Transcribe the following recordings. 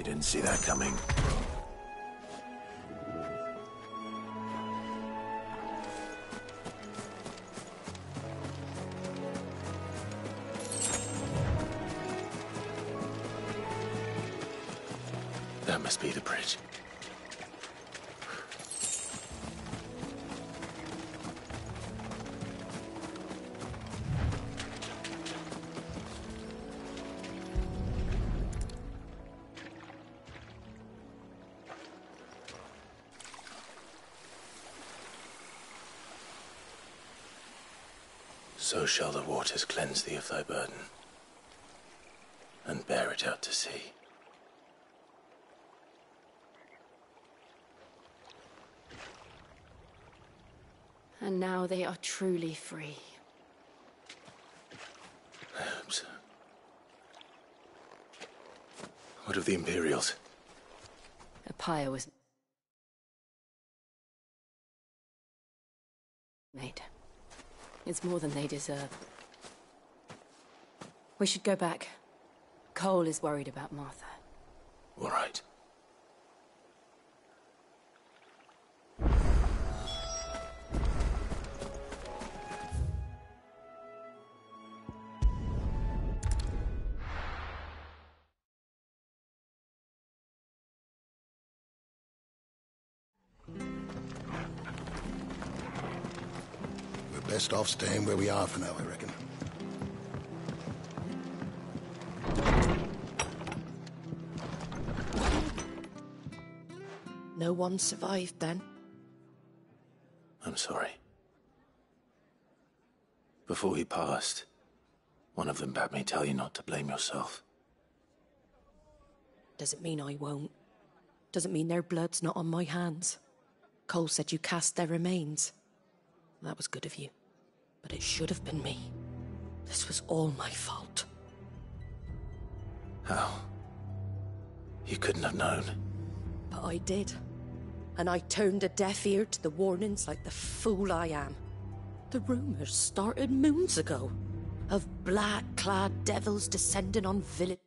You didn't see that coming. Shall the waters cleanse thee of thy burden, and bear it out to sea. And now they are truly free. I hope so. What of the Imperials? Apaya was It's more than they deserve. We should go back. Cole is worried about Martha. All right. Best off staying where we are for now, I reckon. No one survived then? I'm sorry. Before he passed, one of them bade me tell you not to blame yourself. Doesn't mean I won't. Doesn't mean their blood's not on my hands. Cole said you cast their remains. That was good of you. But it should have been me. This was all my fault. How? You couldn't have known. But I did. And I turned a deaf ear to the warnings like the fool I am. The rumours started moons ago of black clad devils descending on village.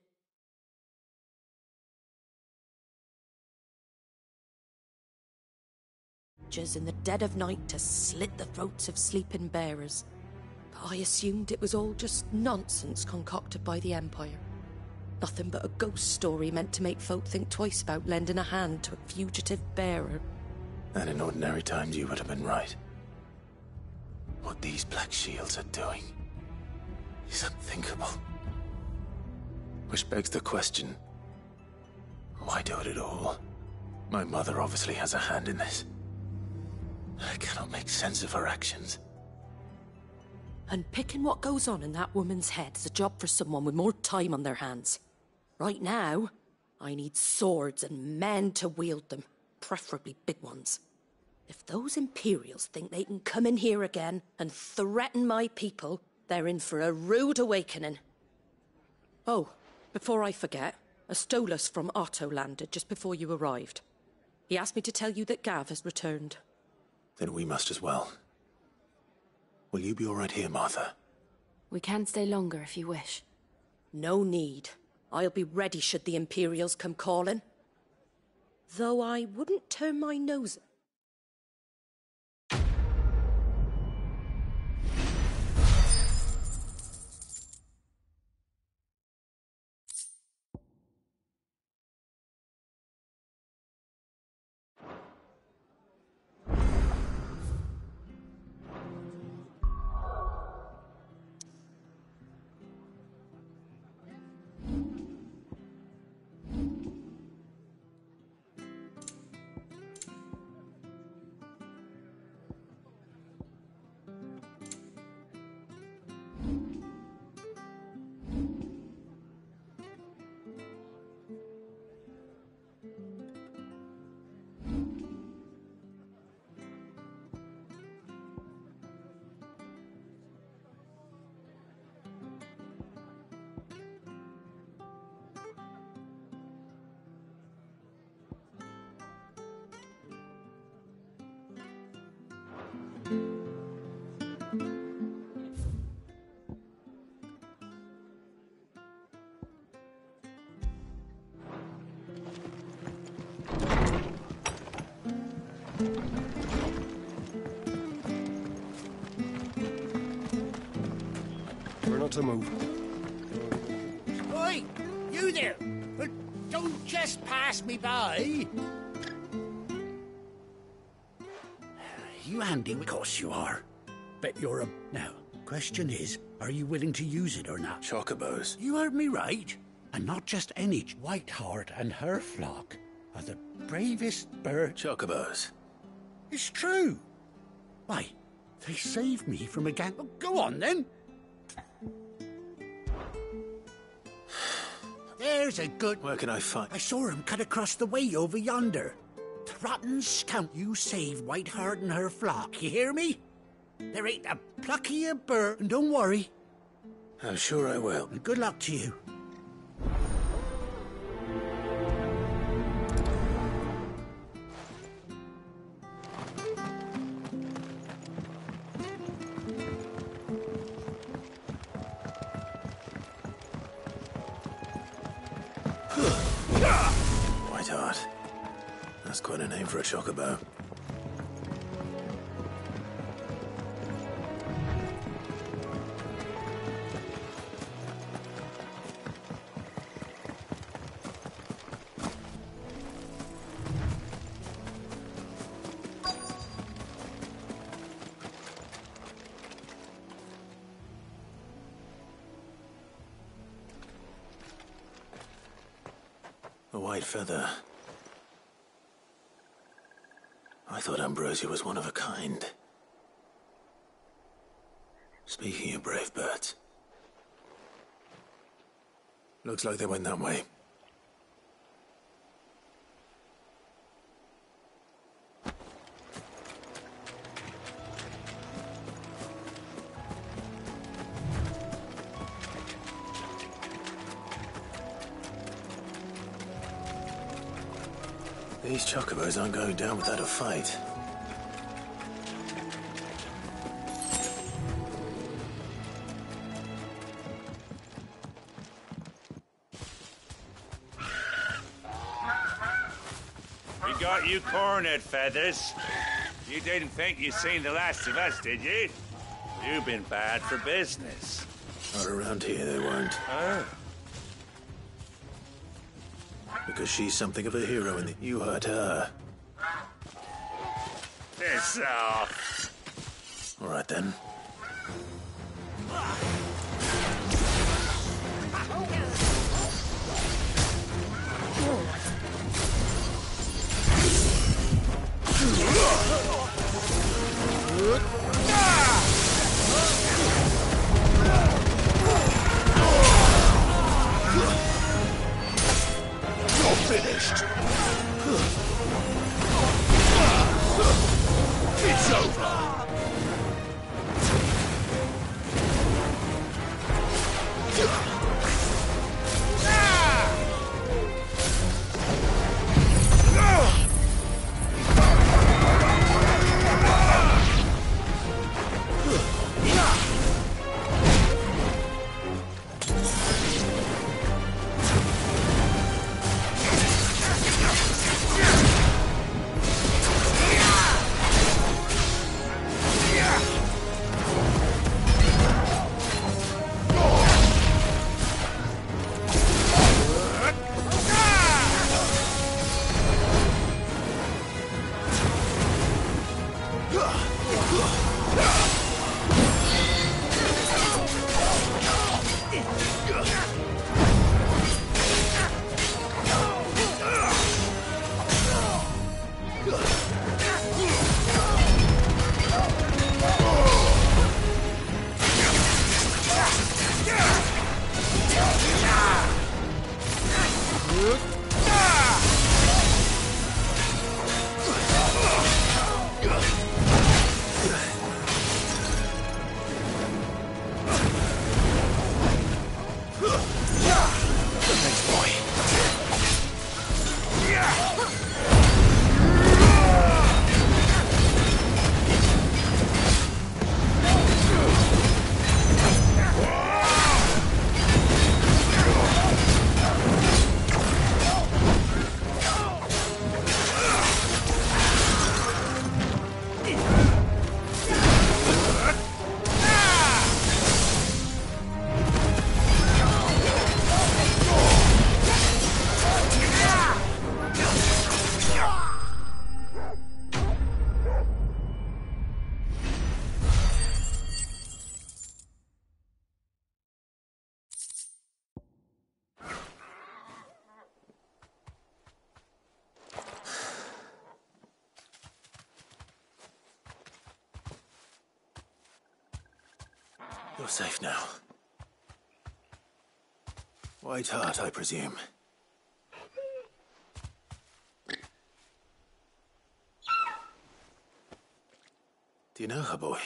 In the dead of night to slit the throats of sleeping bearers. But I assumed it was all just nonsense concocted by the Empire. Nothing but a ghost story meant to make folk think twice about lending a hand to a fugitive bearer. And in ordinary times, you would have been right. What these Black Shields are doing is unthinkable. Which begs the question why do it at all? My mother obviously has a hand in this. I cannot make sense of her actions. And picking what goes on in that woman's head is a job for someone with more time on their hands. Right now, I need swords and men to wield them, preferably big ones. If those Imperials think they can come in here again and threaten my people, they're in for a rude awakening. Oh, before I forget, Astolas from Otto landed just before you arrived. He asked me to tell you that Gav has returned. Then we must as well. Will you be all right here, Martha? We can stay longer if you wish. No need. I'll be ready should the Imperials come calling. Though I wouldn't turn my nose. To move. Oi! You there! Don't just pass me by! You handy? Of course you are. Bet you're a... Now, question is, are you willing to use it or not? Chocobos. You heard me right. And not just any. Whiteheart and her flock are the bravest bird. Chocobos. It's true. Why, they saved me from a gang. Oh, go on then. There's a good. Where can I find... I saw him cut across the way over yonder. The rotten scout you saved Whiteheart and her flock. You hear me? There ain't a pluckier bird. And don't worry. I'm sure I will. And good luck to you. A chocobo. White feather. I thought Ambrosia was one of a kind. Speaking of brave birds. Looks like they went that way. Aren't going down without a fight. We got you cornered, Feathers. You didn't think you'd seen the last of us, did you? You've been bad for business. Not around here, they won't. Oh. Because she's something of a hero and you hurt her. Off. All right then. You're finished. You're safe now. White Hart, I presume. Do you know her, boy?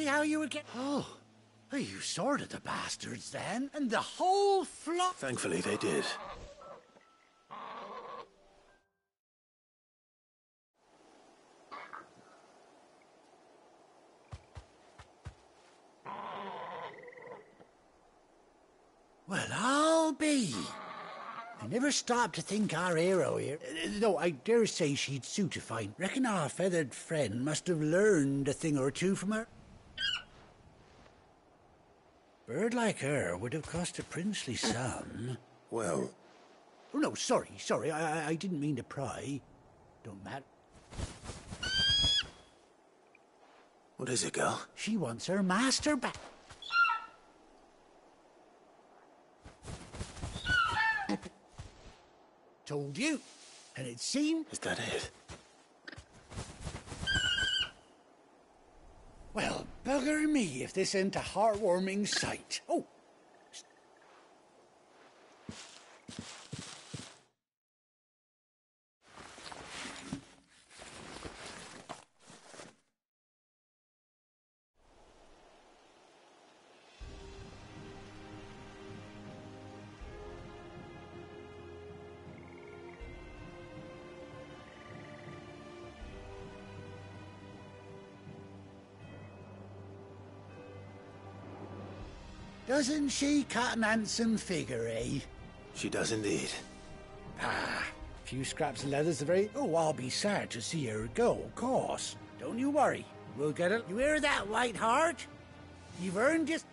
See how you would get. Oh, you sorted the bastards then, and the whole flock. Thankfully, they did. Well, I'll be. I never stopped to think our hero here. Though I dare say she'd suit a fine. Reckon our feathered friend must have learned a thing or two from her. Bird like her would have cost a princely sum. Well, Oh, no, sorry, sorry. I, I- I didn't mean to pry. Don't matter. What is it, girl? She wants her master back. Told you. And it seemed, Is that it? well, bugger me if this ain't a heartwarming sight. Oh, doesn't she cut an handsome figure, eh? She does indeed. Ah, a few scraps of leather's the very. Oh, I'll be sad to see her go, of course. Don't you worry. We'll get it. You hear that, White Heart? You've earned just.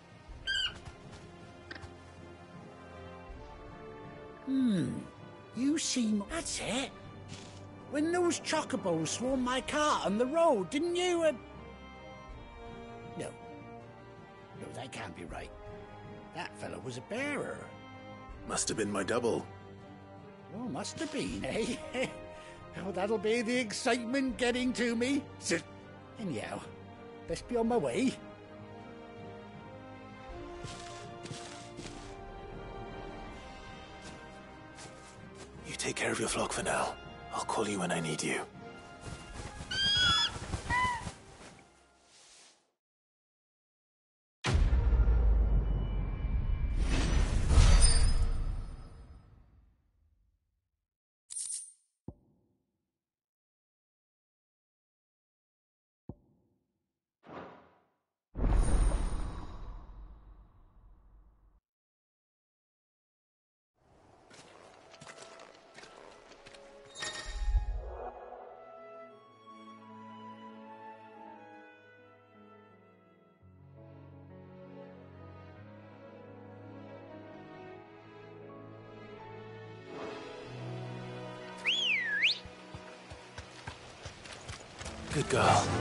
Hmm. You seem. That's it. When those chocobos swarmed my car on the road, didn't you? Uh... No. No, that can't be right. That fellow was a bearer. Must have been my double. Oh, must have been, eh? oh, that'll be the excitement getting to me. Sit. Anyhow, best be on my way. You take care of your flock for now. I'll call you when I need you. Girl.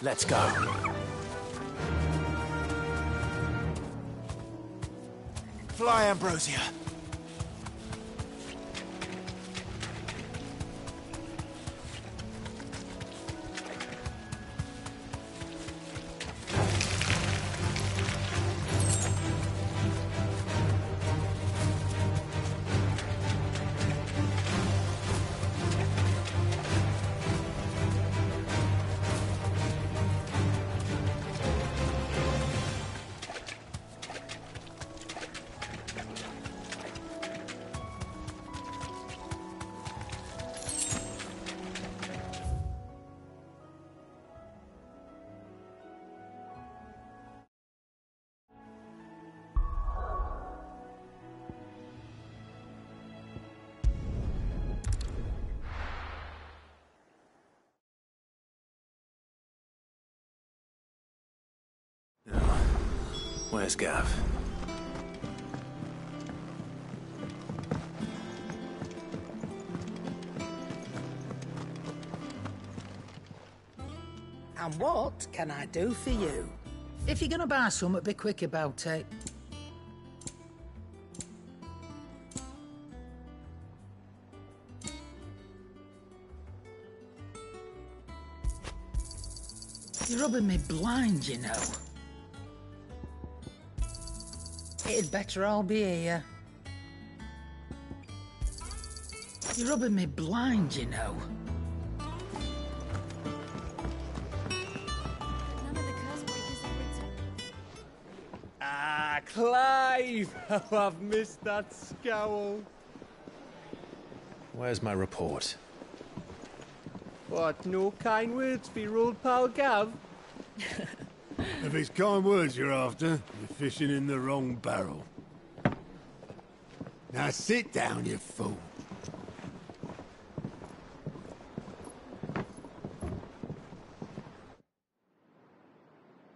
Let's go. Fly, Ambrosia. What can I do for you? If you're gonna buy something, be quick about it. You're rubbing me blind, you know. It'd better all be here. You're rubbing me blind, you know. Clive! How I've missed that scowl. Where's my report? What, no kind words for your old pal Gav? If it's kind words you're after, you're fishing in the wrong barrel. Now sit down, you fool.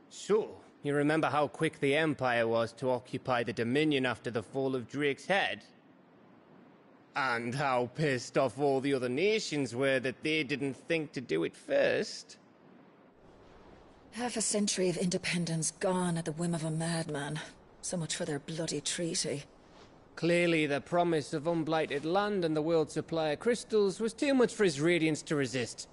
So, you remember how quick the Empire was to occupy the Dominion after the fall of Drake's head? And how pissed off all the other nations were that they didn't think to do it first? Half a century of independence gone at the whim of a madman. So much for their bloody treaty. Clearly, the promise of unblighted land and the world's supply of crystals was too much for his radiance to resist.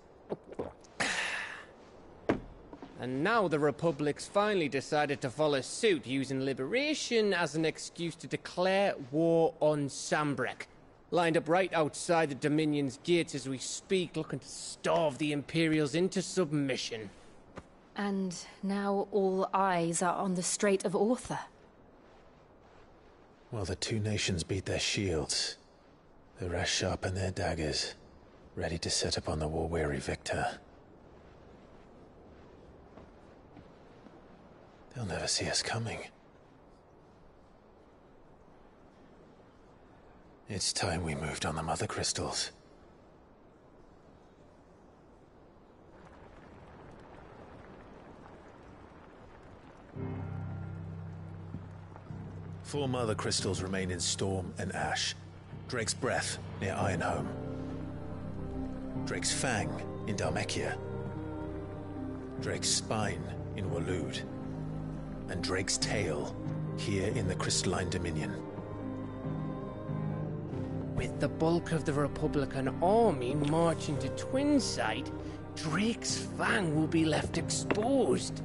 And now the Republic's finally decided to follow suit, using liberation as an excuse to declare war on Sanbreque. Lined up right outside the Dominion's gates as we speak, looking to starve the Imperials into submission. And now all eyes are on the Strait of Author. While the two nations beat their shields, the rest sharpen their daggers, ready to set upon the war-weary victor. They'll never see us coming. It's time we moved on the Mother Crystals. Four Mother Crystals remain in Storm and Ash. Drake's Breath, near Ironhome. Drake's Fang, in Dhalmekia. Drake's Spine, in Waloed. And Drake's Tail, here in the Crystalline Dominion. With the bulk of the Republican army marching to Twinside, Drake's Fang will be left exposed.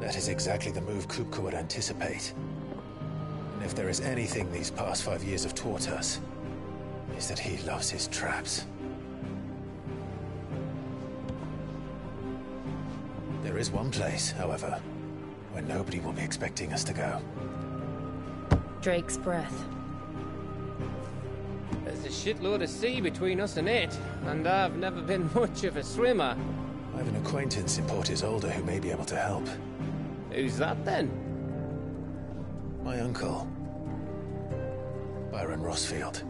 That is exactly the move Kupka would anticipate. And if there is anything these past five years have taught us, is that he loves his traps. Is one place, however, where nobody will be expecting us to go. Drake's breath. There's a shitload of sea between us and it, and I've never been much of a swimmer. I have an acquaintance in Port Isolde who may be able to help. Who's that then? My uncle, Byron Rosfield.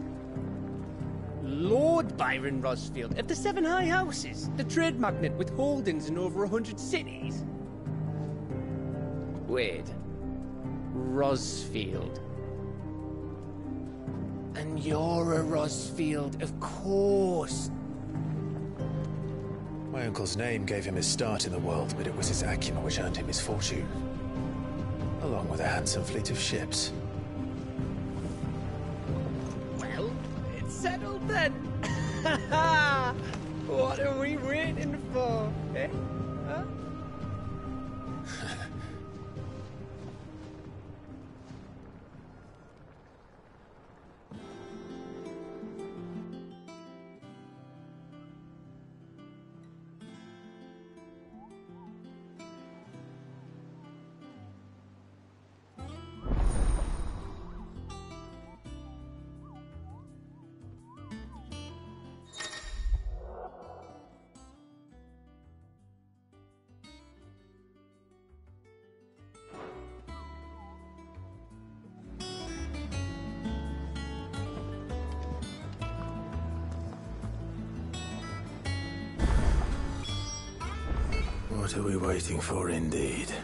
Lord Byron Rosfield of the Seven High Houses, the trade magnate with holdings in over a hundred cities. Wait. Rosfield. And you're a Rosfield, of course. My uncle's name gave him his start in the world, but it was his acumen which earned him his fortune. Along with a handsome fleet of ships. Waiting for, indeed?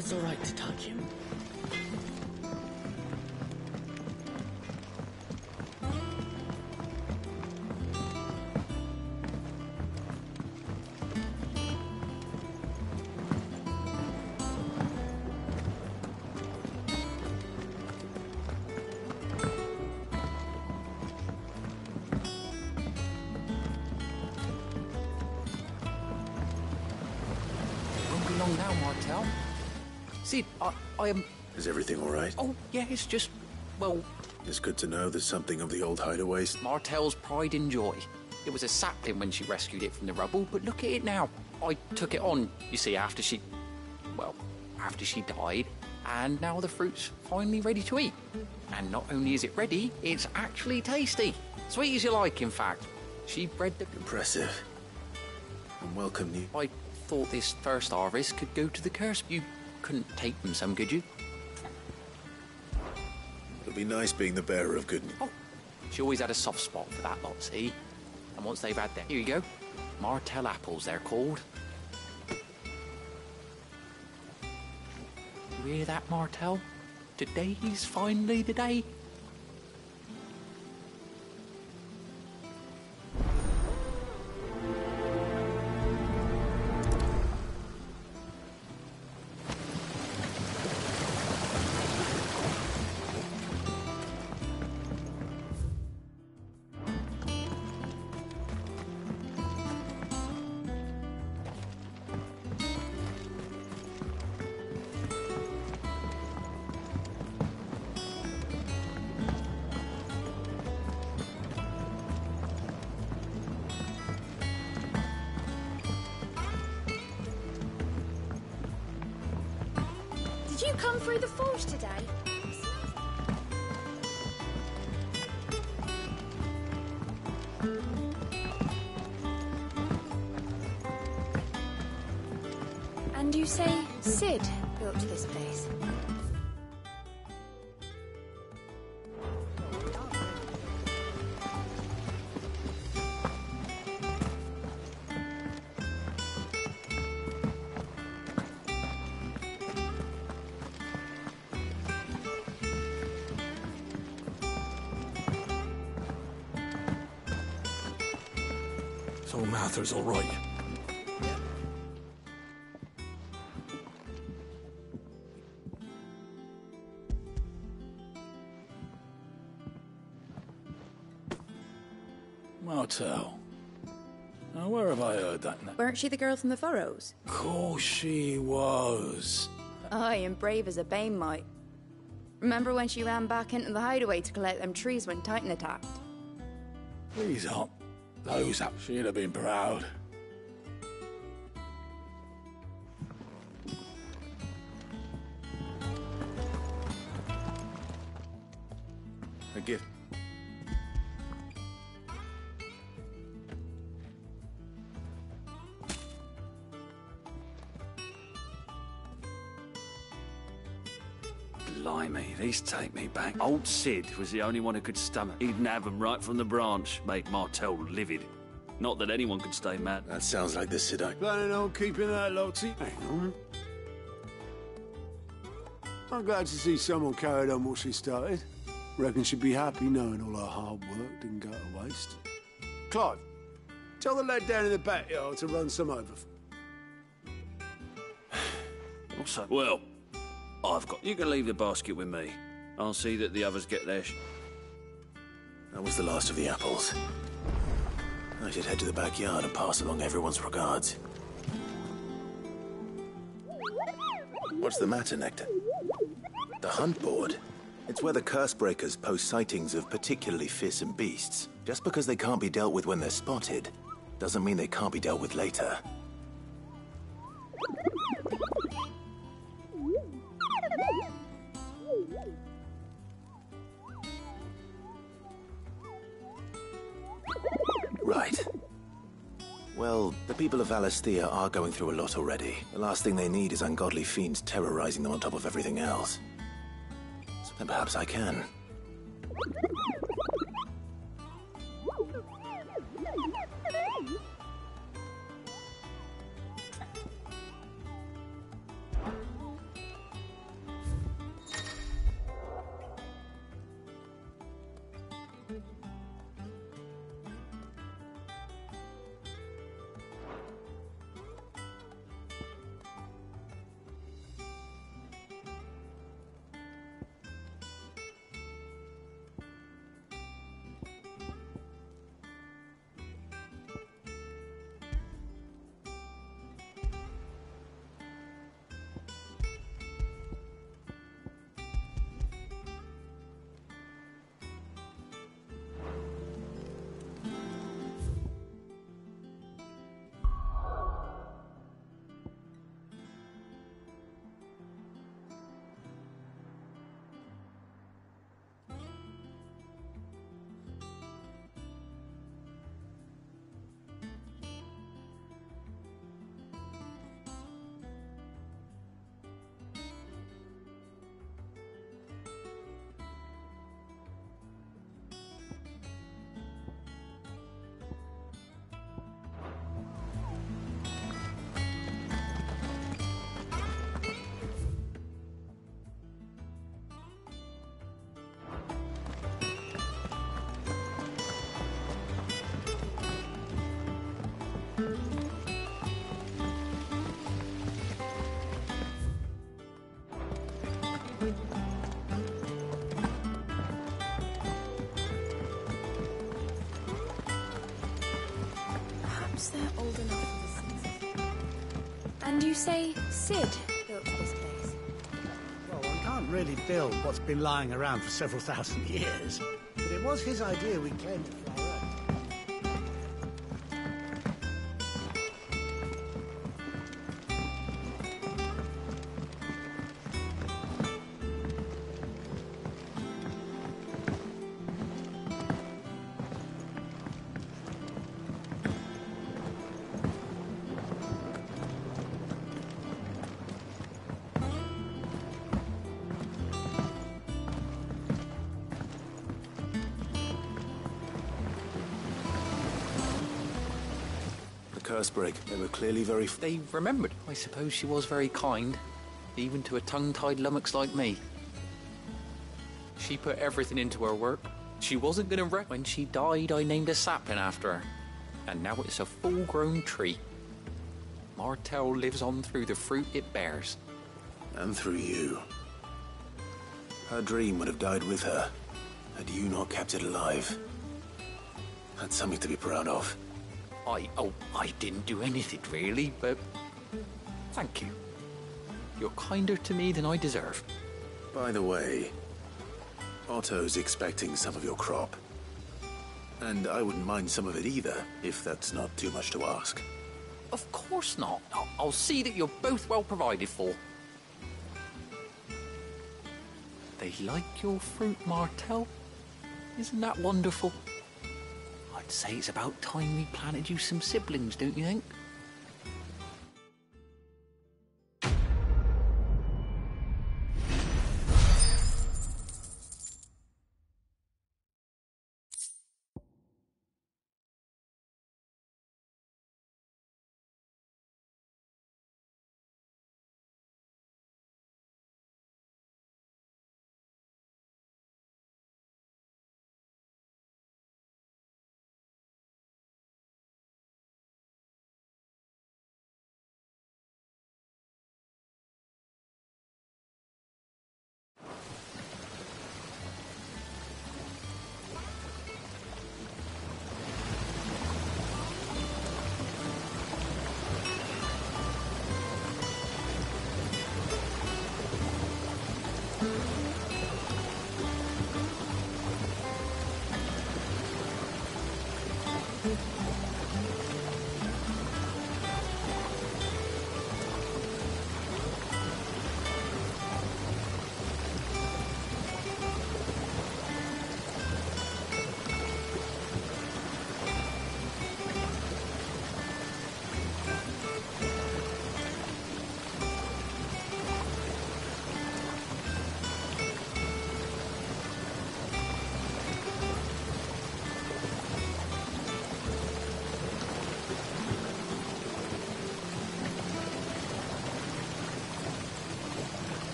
it's all right to tug him? long now, Martelle. Cid, I, I am. Is everything all right? Oh, yeah, it's just. Well, It's good to know there's something of the old hideaways. Martelle's pride and joy. It was a sapling when she rescued it from the rubble, but look at it now. I took it on, you see, after she. Well, after she died, and now the fruit's finally ready to eat. And not only is it ready, it's actually tasty. Sweet as you like, in fact. She bred the. Impressive. And welcome you. I thought this first harvest could go to the curse. You couldn't take them some, could you? It'll be nice being the bearer of good news. Oh, she always had a soft spot for that lot, see? And once they've had them, here you go. Martelle apples, they're called. You hear that, Martelle? Today's finally the day. Cid built this place? So Mather's all right. Martelle. Now, where have I heard that name? Weren't she the girl from the furrows? Of course she was. Aye, and brave as a bane might. Remember when she ran back into the hideaway to collect them trees when Titan attacked? Please up. Those up. She'd have been proud. Blimey, these take me back. Old Cid was the only one who could stomach. He'd nab nab 'em right from the branch, make Martelle livid. Not that anyone could stay mad. That sounds like the Cid I... Planning on keeping that Lottie? Hang on. I'm glad to see someone carried on what she started. Reckon she'd be happy knowing all her hard work didn't go to waste. Clive, tell the lad down in the backyard to run some over. Also, well, Oh, I've got. You can leave the basket with me. I'll see that the others get their. That was the last of the apples. I should head to the backyard and pass along everyone's regards. What's the matter, Nektar? The hunt board? It's where the curse breakers post sightings of particularly fearsome beasts. Just because they can't be dealt with when they're spotted, doesn't mean they can't be dealt with later. Right. Well, the people of Valisthea are going through a lot already. The last thing they need is ungodly fiends terrorizing them on top of everything else. So then perhaps I can. Cid built this place? Well, one can't really build what's been lying around for several thousand years. But it was his idea we claimed curse break. They were clearly very. F- They remembered. I suppose she was very kind, even to a tongue-tied lummox like me. She put everything into her work. She wasn't gonna wreck. When she died, I named a sapling after her. And now it's a full-grown tree. Martelle lives on through the fruit it bears. and through you. Her dream would have died with her, had you not kept it alive. That's something to be proud of. I oh I didn't do anything really, but thank you. You're kinder to me than I deserve. By the way, Otto's expecting some of your crop. And I wouldn't mind some of it either, if that's not too much to ask. Of course not. I'll, see that you're both well provided for. They like your fruit, Martelle. Isn't that wonderful? Say it's about time we planted you some siblings, don't you think?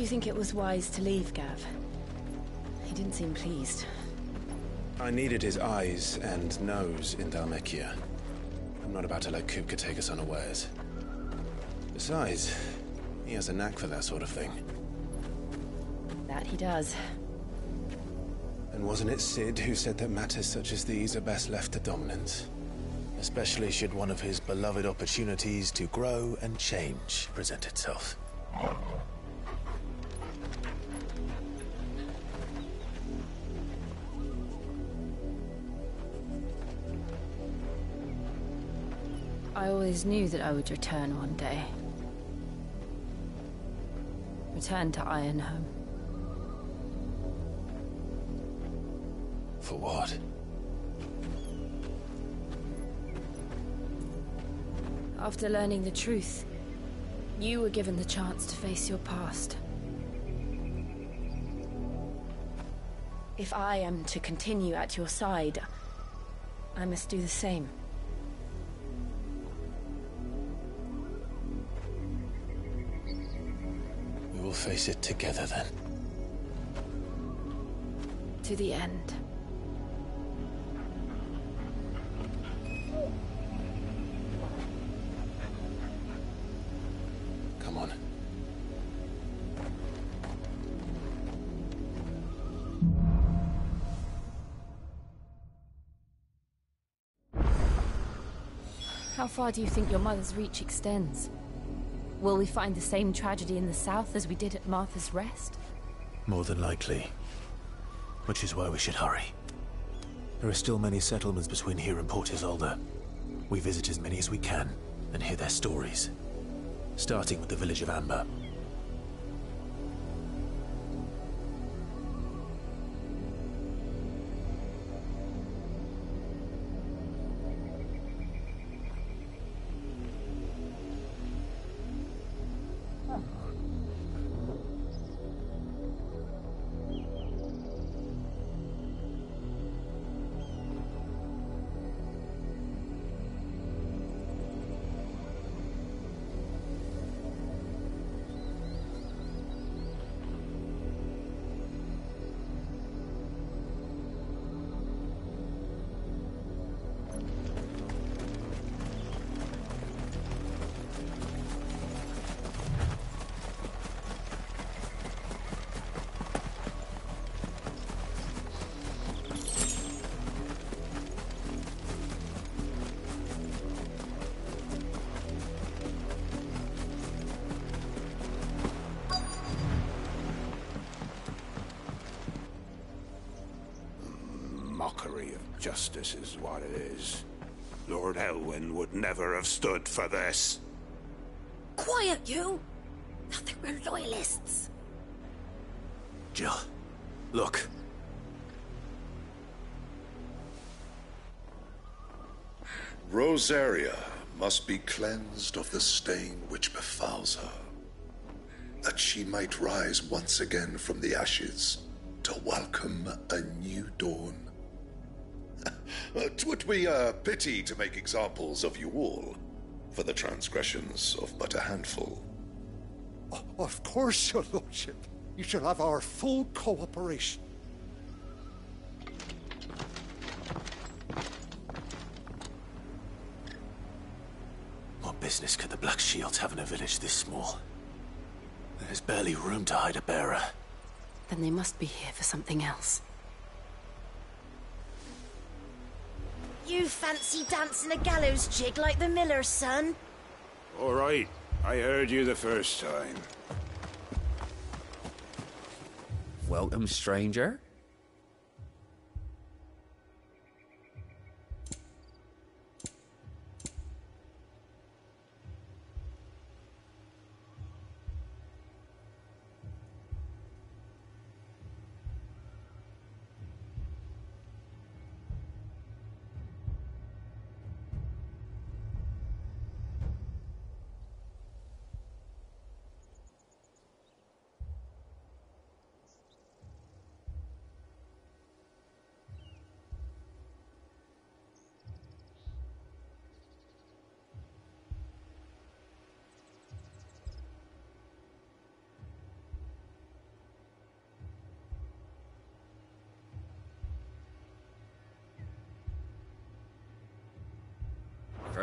Do you think it was wise to leave, Gav? He didn't seem pleased. I needed his eyes and nose in Dhalmekia. I'm not about to let Kupka take us unawares. Besides, he has a knack for that sort of thing. That he does. And wasn't it Cid who said that matters such as these are best left to dominance? Especially should one of his beloved opportunities to grow and change present itself. Always knew that I would return one day. Return to Ironhome. For what? After learning the truth, you were given the chance to face your past. If I am to continue at your side, I must do the same. Face it together then. To the end. Come on. How far do you think your mother's reach extends? Will we find the same tragedy in the south as we did at Martha's Rest? More than likely. Which is why we should hurry. There are still many settlements between here and Port Isolde. We visit as many as we can and hear their stories. Starting with the village of Amber. Justice is what it is. Lord Elwyn would never have stood for this. Quiet, you! Nothing we're loyalists. Jill, look. Rosaria must be cleansed of the stain which befouls her, that she might rise once again from the ashes to welcome a new dawn. Twould be a pity to make examples of you all for the transgressions of but a handful. Of course, your lordship. You shall have our full cooperation. What business could the Black Shields have in a village this small? There's barely room to hide a bearer. Then they must be here for something else. You fancy dancing a gallows jig like the miller's son? All right, I heard you the first time. Welcome, stranger.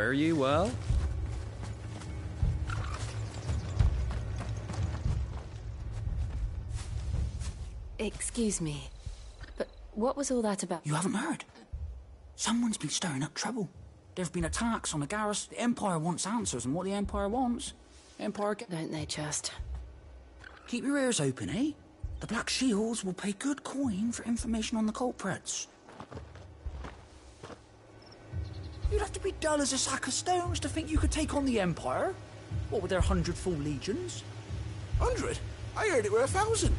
Fare you well? Excuse me, but what was all that about? You haven't heard? Someone's been stirring up trouble. There've been attacks on the garrison. The Empire wants answers, and what the Empire wants, Empire get. Don't they just? Keep your ears open, eh? The Black Shields will pay good coin for information on the culprits. You'd have to be dull as a sack of stones to think you could take on the Empire. What with their hundred full legions? Hundred? I heard it were a thousand.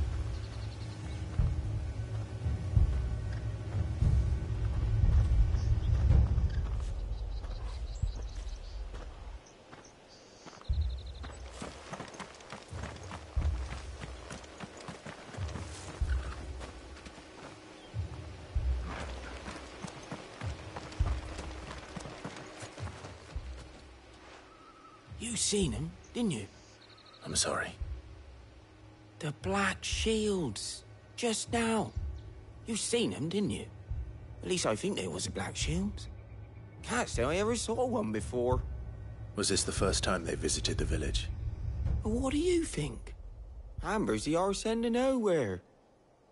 Seen him, didn't you? I'm sorry. The Black Shields. Just now. You seen them, didn't you? At least I think there was a Black Shields. Can't say I ever saw one before. Was this the first time they visited the village? What do you think? Amber's the arse end of nowhere.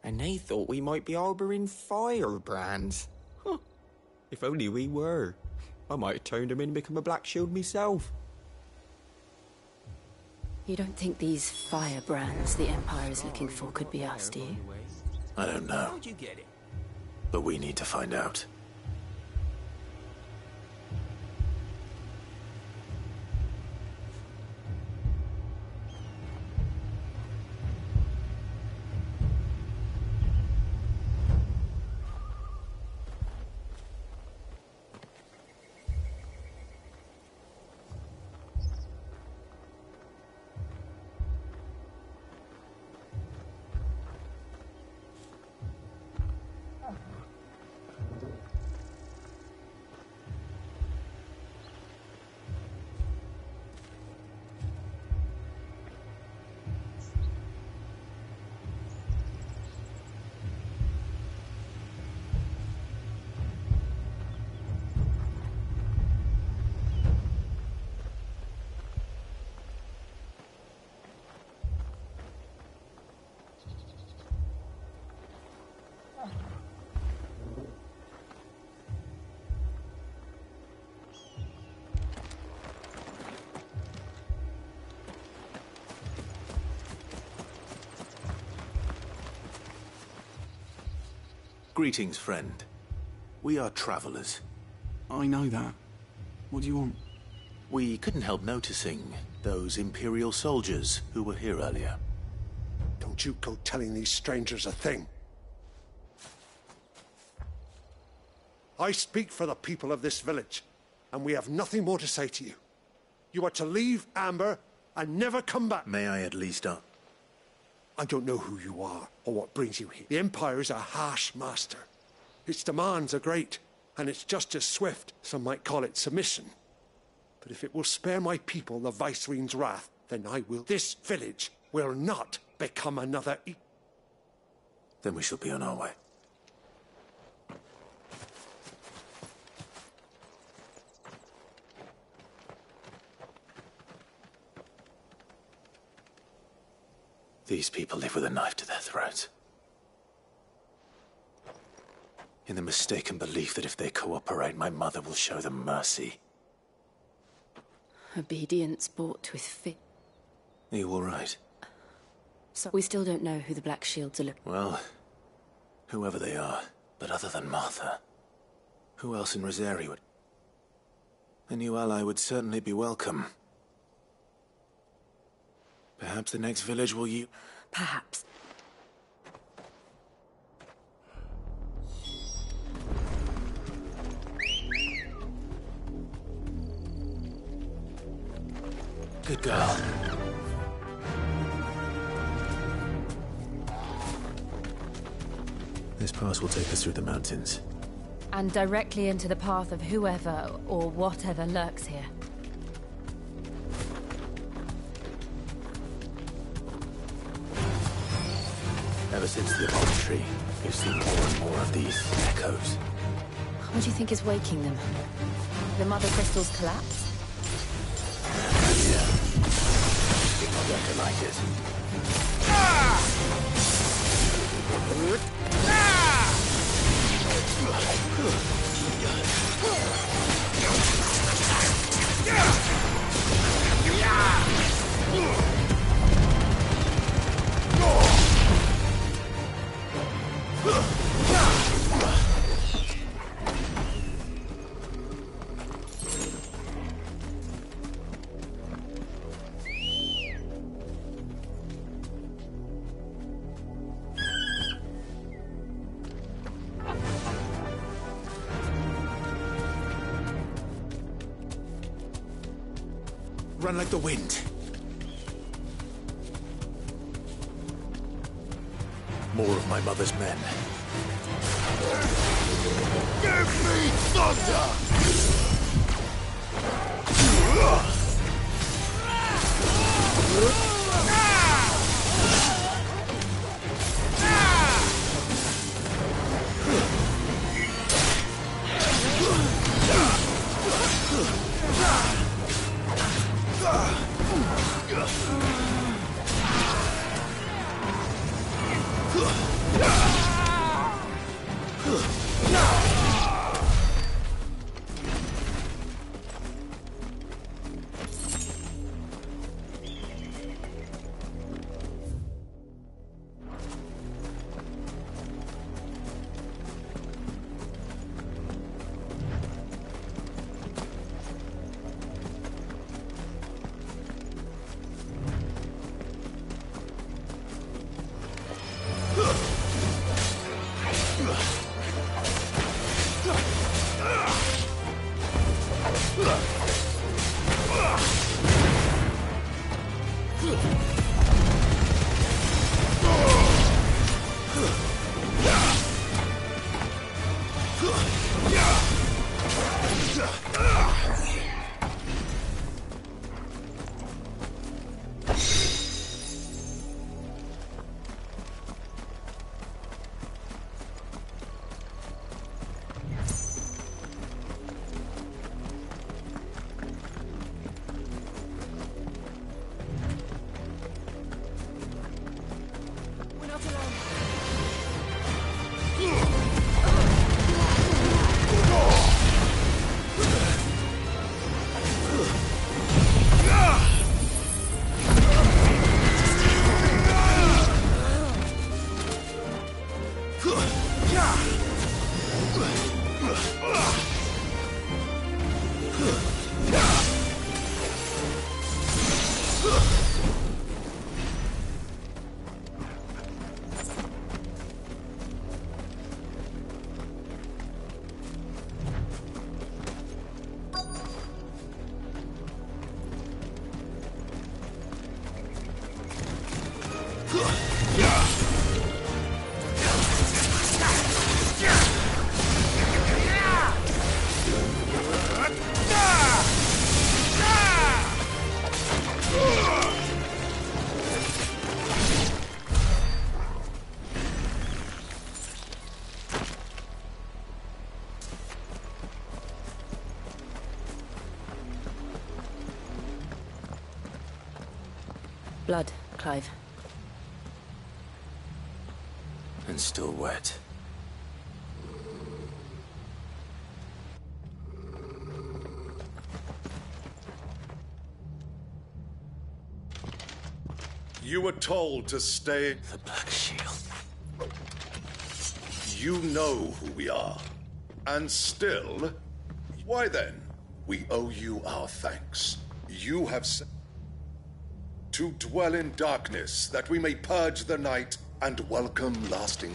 And they thought we might be harboring firebrands. Huh. If only we were. I might have turned them in and become a Black Shield myself. You don't think these firebrands the Empire is looking for could be us, do you? I don't know. How'd you get it? But we need to find out. Greetings, friend. We are travelers. I know that. What do you want? We couldn't help noticing those Imperial soldiers who were here earlier. Don't you go telling these strangers a thing. I speak for the people of this village, and we have nothing more to say to you. You are to leave Amber and never come back. May I at least uh, I don't know who you are or what brings you here. The Empire is a harsh master. Its demands are great, and its justice swift. Some might call it submission. But if it will spare my people the Viceroy's wrath, then I will. This village will not become another. E Then we shall be on our way. These people live with a knife to their throats. In the mistaken belief that if they cooperate, my mother will show them mercy. Obedience bought with fit. Are you all right? So we still don't know who the Black Shields are looking. Well, whoever they are, but other than Martha, who else in Rosari would... A new ally would certainly be welcome. Perhaps the next village will you... Perhaps. Good girl. This pass will take us through the mountains. And directly into the path of whoever or whatever lurks here. Ever since the palm tree, we've seen more and more of these echoes. What do you think is waking them? The mother crystal's collapse? Yeah. It's not going to like it. Yeah! Ugh. Blood, Clive. And still wet. You were told to stay. The Black Shield. You know who we are. And still. Why then? We owe you our thanks. You have s- to dwell in darkness that we may purge the night and welcome lasting.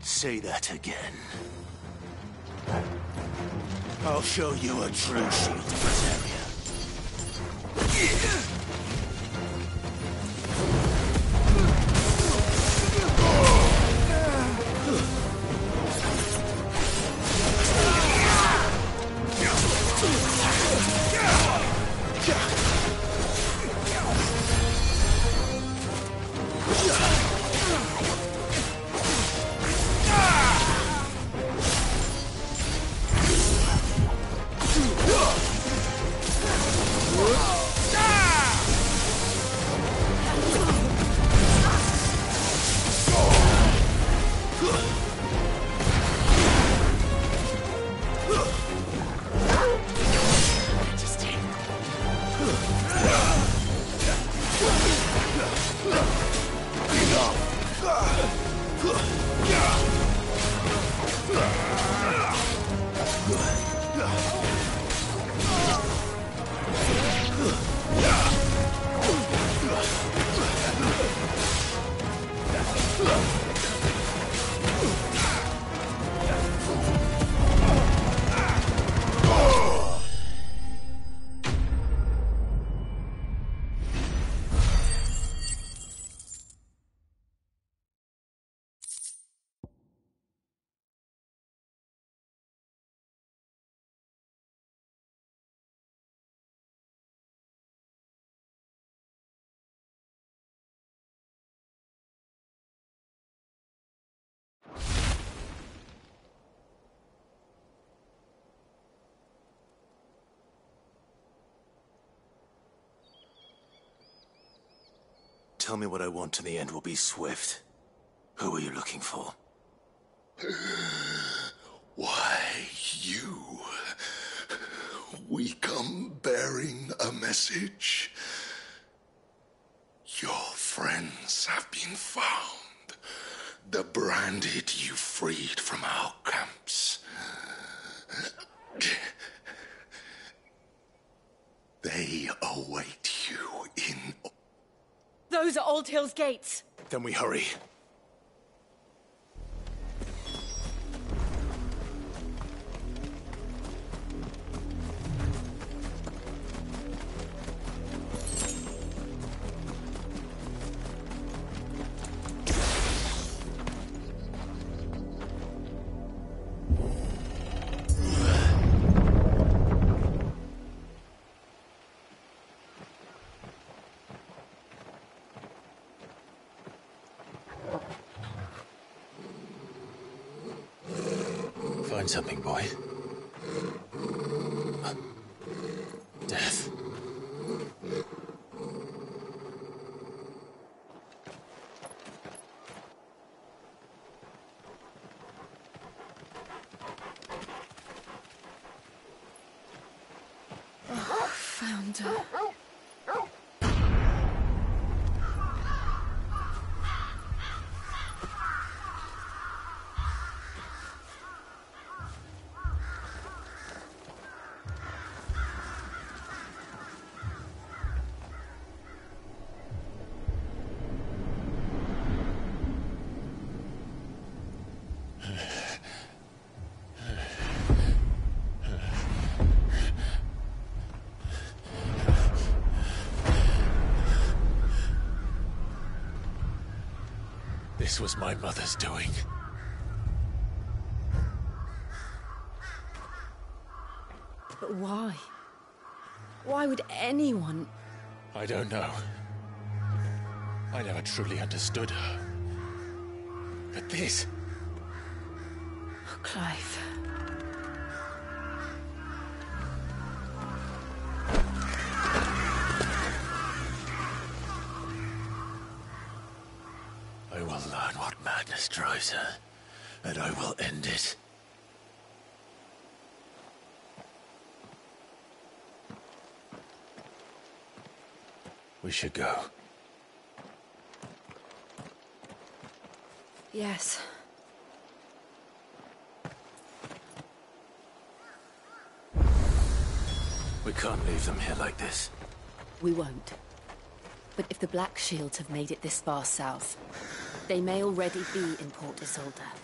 Say that again. I'll show you a true shield of. Tell me what I want and the end will be swift. Who are you looking for? Why, you. We come bearing a message. Your friends have been found. The branded you freed from our camps. They await. Those are Old Hill's gates. Then we hurry. Something, boy. Death. Oh, found her. This was my mother's doing. But why? Why would anyone. I don't know. I never truly understood her. But this. Should go. Yes. We can't leave them here like this. We won't. But if the Black Shields have made it this far south, they may already be in Port Isolde.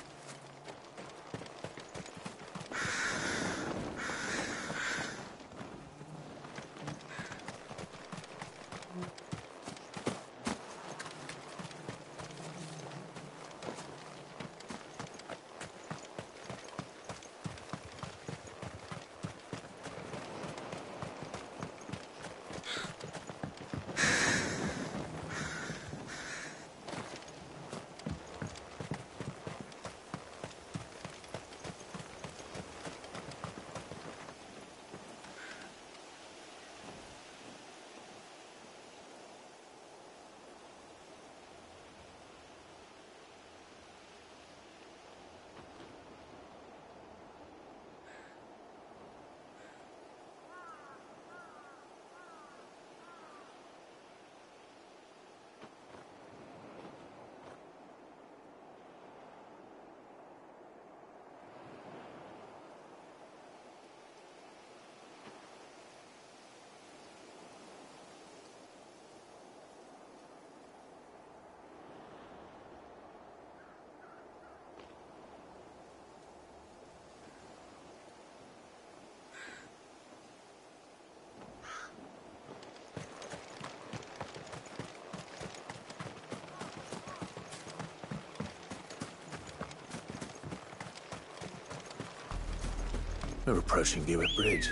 We're approaching Gewett Bridge.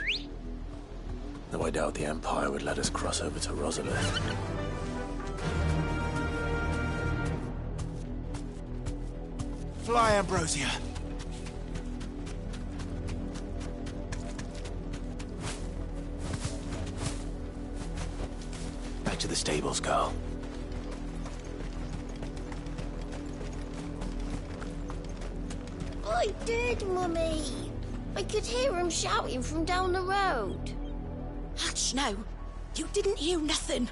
Though I doubt the Empire would let us cross over to Rosalith. Fly, Ambrosia! Back to the stables, girl. I did, Mummy! I could hear him shouting from down the road. Hush now. You didn't hear nothing.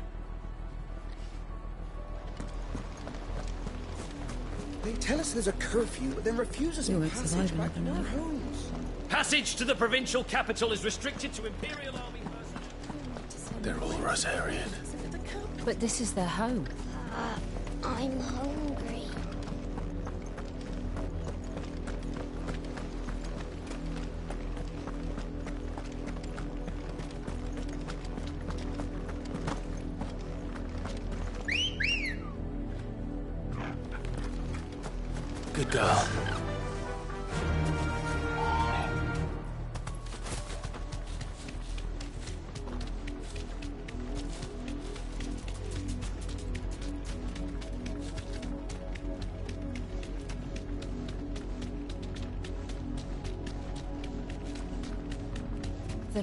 They tell us there's a curfew, but then refuse us You passage back to another our homes. Passage to the provincial capital is restricted to Imperial Army They're all Rosarian. But this is their home.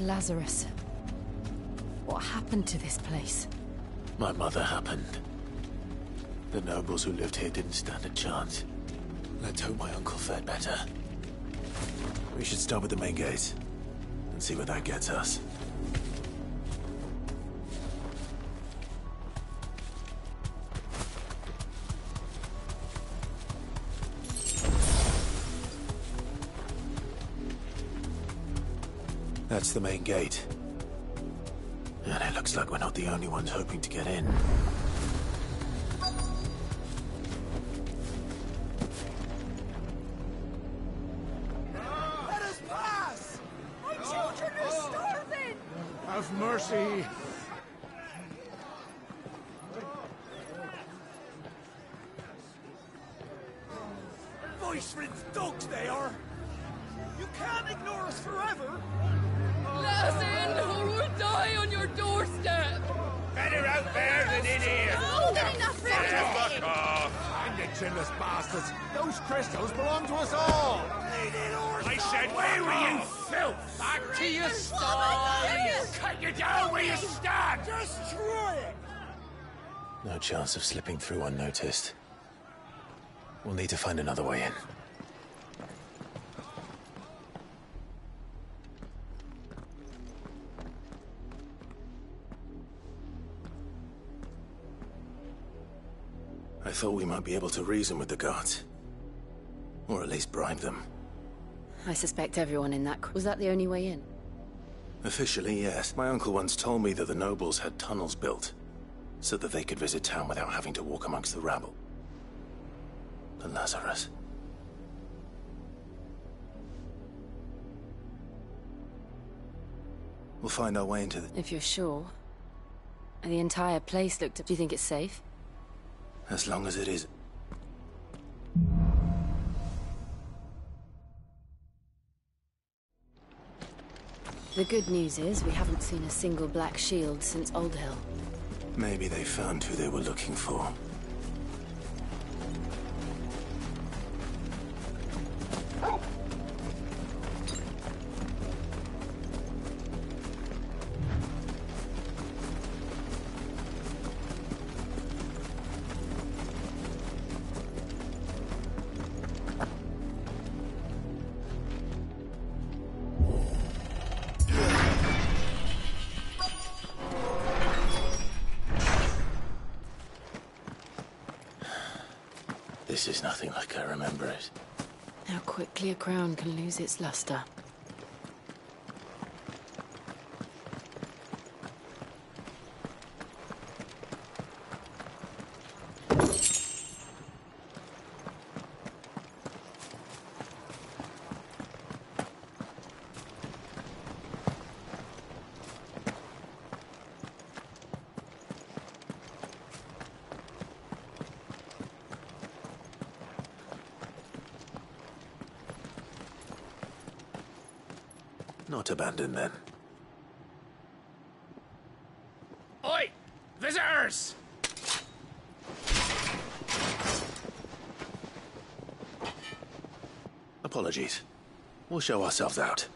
Lazarus. What happened to this place? My mother happened. The nobles who lived here didn't stand a chance. Let's hope my uncle fared better. We should start with the main gate and see where that gets us. That's the main gate. And it looks like we're not the only ones hoping to get in. Through unnoticed. We'll need to find another way in. I thought we might be able to reason with the guards. Or at least bribe them. I suspect everyone in that... Was that the only way in? Officially, yes. My uncle once told me that the nobles had tunnels built so that they could visit town without having to walk amongst the rabble. The Lazarus. We'll find our way into the... If you're sure. The entire place looked... up. Do you think it's safe? As long as it is... The good news is we haven't seen a single black shield since Old Hill. Maybe they found who they were looking for. Crown can lose its luster. Abandoned then. Oi! Visitors! Apologies. We'll show ourselves out.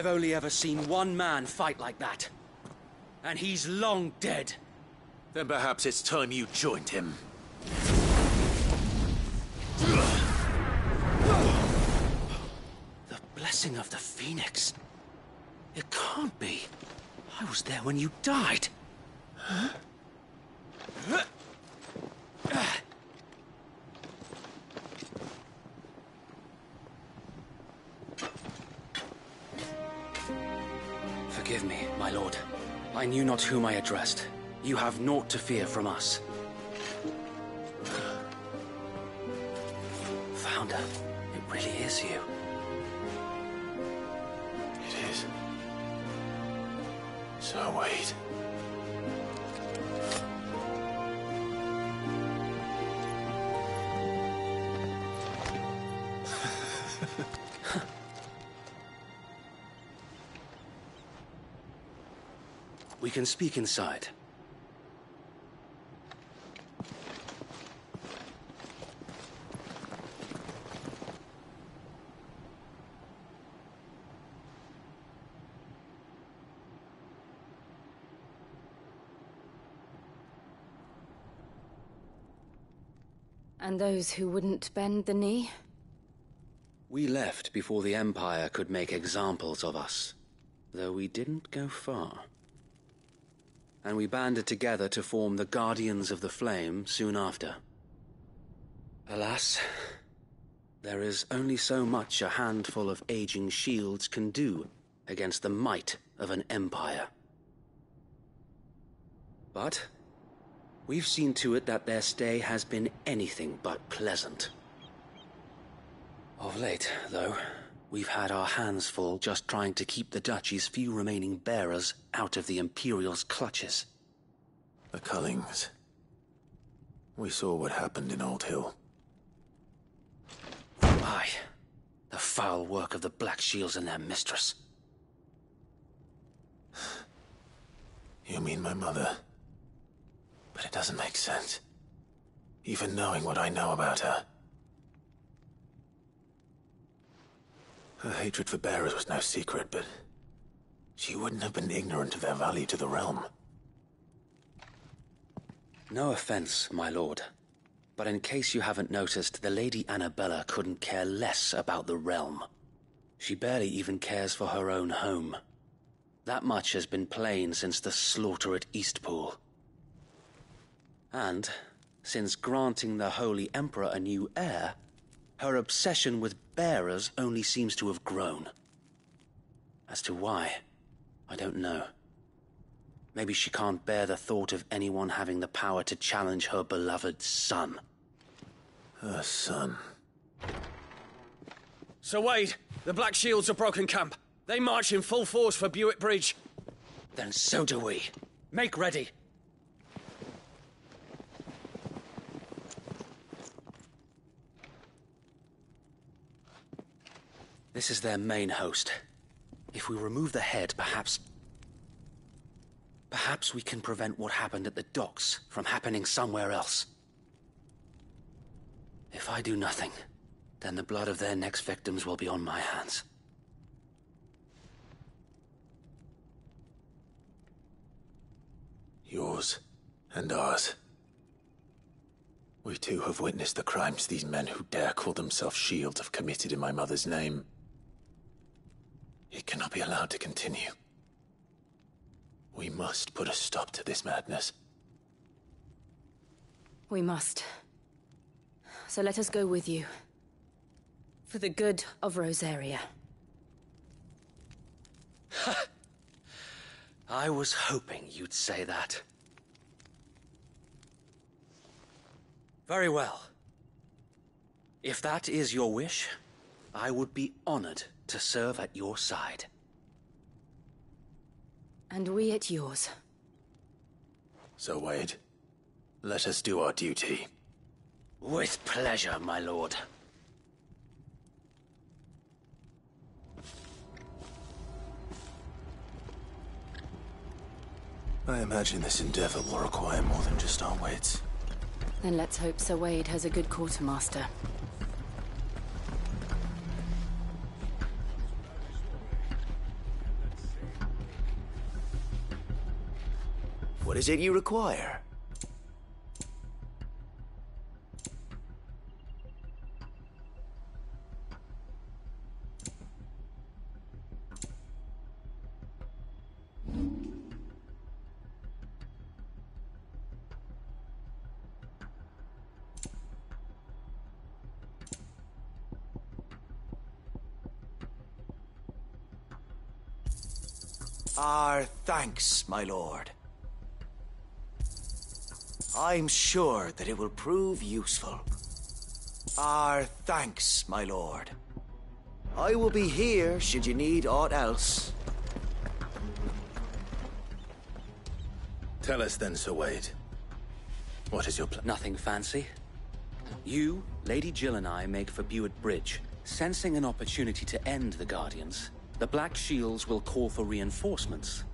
I've only ever seen one man fight like that. And he's long dead. Then perhaps it's time you joined him. The blessing of the Phoenix. It can't be. I was there when you died. Forgive knew not whom I addressed. You have naught to fear from us. Speak inside. And those who wouldn't bend the knee? We left before the Empire could make examples of us, though we didn't go far. And we banded together to form the Guardians of the Flame soon after. Alas, there is only so much a handful of aging shields can do against the might of an empire. But we've seen to it that their stay has been anything but pleasant. Of late, though, we've had our hands full just trying to keep the Duchy's few remaining bearers out of the Imperial's clutches. The Cullings. We saw what happened in Old Hill. Aye, the foul work of the Black Shields and their mistress. You mean my mother? But it doesn't make sense. Even knowing what I know about her. Her hatred for bearers was no secret, but she wouldn't have been ignorant of their value to the realm. No offense, my lord. But in case you haven't noticed, the Lady Annabella couldn't care less about the realm. She barely even cares for her own home. That much has been plain since the slaughter at Eastpool. And, since granting the Holy Emperor a new heir, her obsession with bearers only seems to have grown. As to why, I don't know. Maybe she can't bear the thought of anyone having the power to challenge her beloved son. Her son. Sir Wade, the Black Shields have broken camp. They march in full force for Buick Bridge. Then so do we. Make ready. This is their main host. If we remove the head, perhaps. Perhaps we can prevent what happened at the docks from happening somewhere else. If I do nothing, then the blood of their next victims will be on my hands. Yours and ours. We too have witnessed the crimes these men who dare call themselves shields have committed in my mother's name. It cannot be allowed to continue. We must put a stop to this madness. We must. So let us go with you. For the good of Rosaria. I was hoping you'd say that. Very well. If that is your wish, I would be honored to serve at your side. And we at yours. So, Wade, let us do our duty. With pleasure, my lord. I imagine this endeavor will require more than just our wits. Then let's hope Sir Wade has a good quartermaster. What is it you require? Our thanks, my lord. I'm sure that it will prove useful. Our thanks, my lord. I will be here should you need aught else. Tell us then, Sir Wade. What is your plan? Nothing fancy. You, Lady Jill and I make for Buett Bridge. Sensing an opportunity to end the Guardians, the Black Shields will call for reinforcements,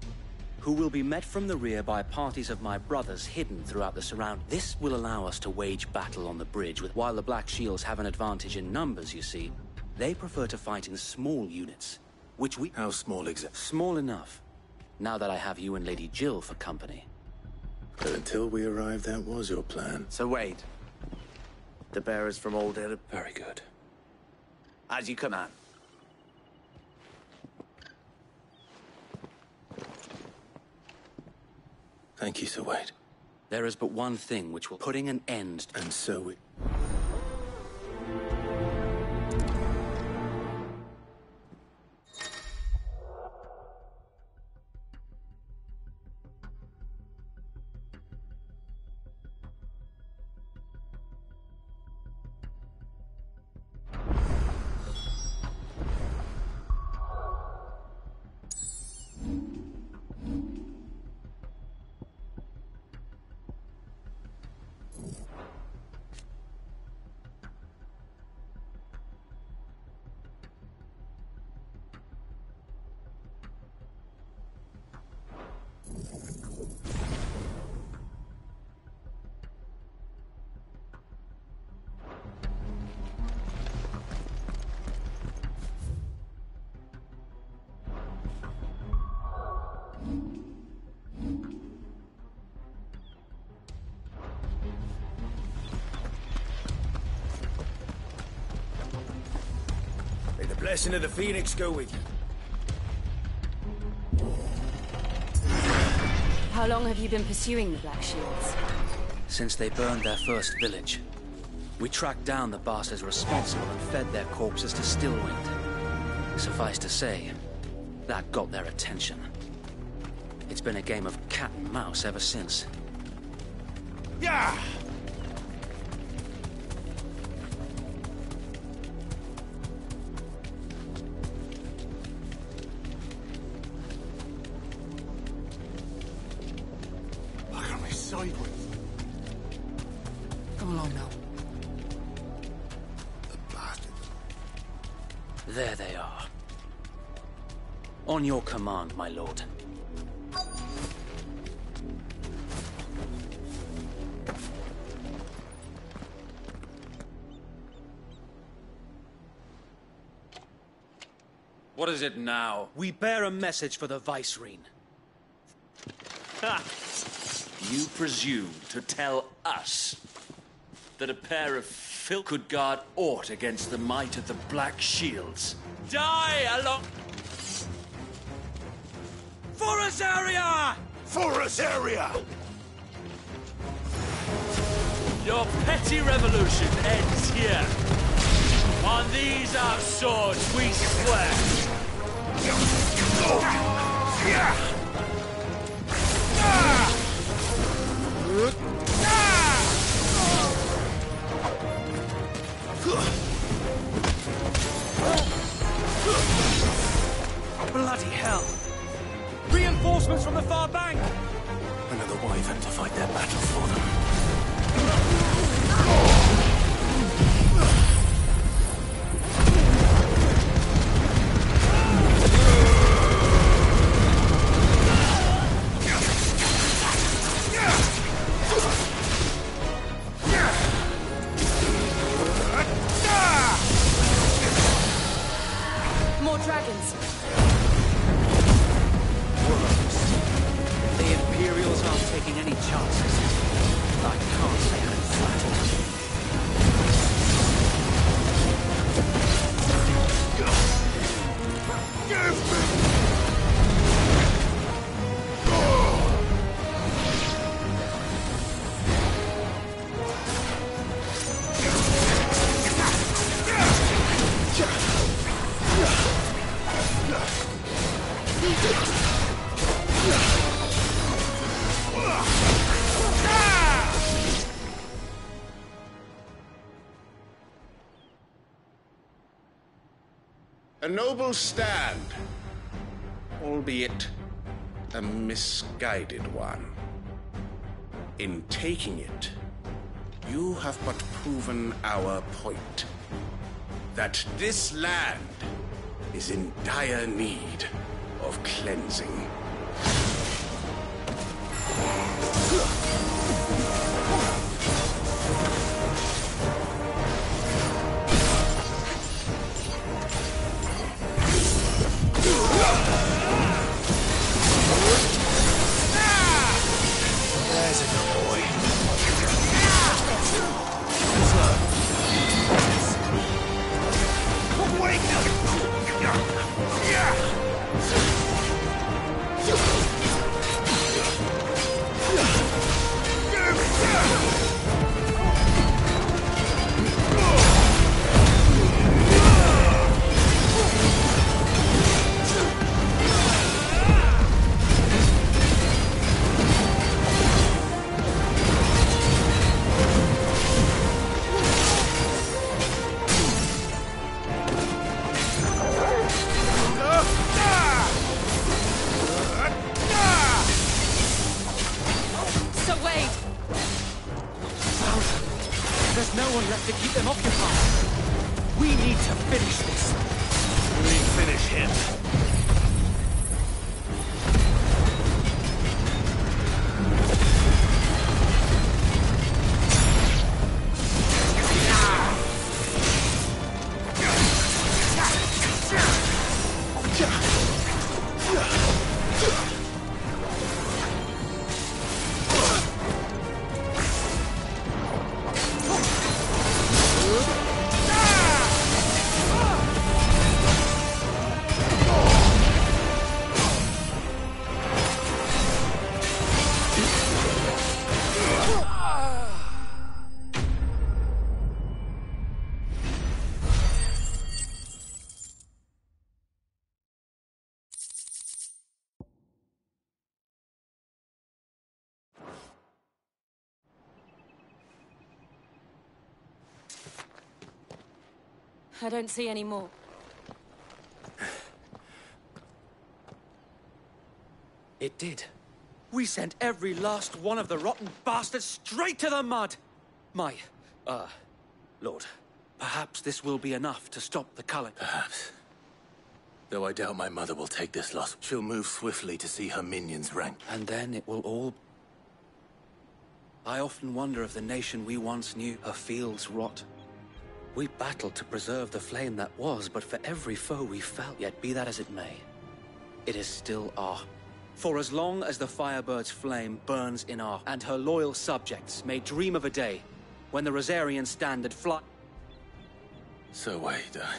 who will be met from the rear by parties of my brothers hidden throughout the surround. This will allow us to wage battle on the bridge, with while the Black Shields have an advantage in numbers, you see, they prefer to fight in small units, which we... How small exactly? Small enough. Now that I have you and Lady Jill for company. But until we arrived, that was your plan. So wait. The bearers from Old Hill. Very good. As you command. Thank you, Sir Wade. There is but one thing which will putting an end. And so we. May the blessing of the Phoenix go with you. How long have you been pursuing the Black Shields? Since they burned their first village. We tracked down the bastards responsible and fed their corpses to Stillwind. Suffice to say, that got their attention. It's been a game of cat and mouse ever since. Yeah! Command, my lord. What is it now? We bear a message for the Vicereine. Ha! You presume to tell us that a pair of filth could guard aught against the might of the Black Shields? Die along. For Rosaria! For Rosaria! Your petty revolution ends here. On these our swords we swear. Bloody hell! Reinforcements from the far bank! Another wyvern to fight their battle for them. A noble stand, albeit a misguided one. In taking it, you have but proven our point that this land is in dire need of cleansing. I don't see any more. It did. We sent every last one of the rotten bastards straight to the mud! My, uh, Lord, perhaps this will be enough to stop the culling. Perhaps. Though I doubt my mother will take this loss. She'll move swiftly to see her minions rank. And then it will all... I often wonder if the nation we once knew, her fields rot. We battled to preserve the flame that was, but for every foe we felt, yet be that as it may, it is still our. For as long as the Firebird's flame burns in our, and her loyal subjects may dream of a day when the Rosarian standard fly... So wait, I...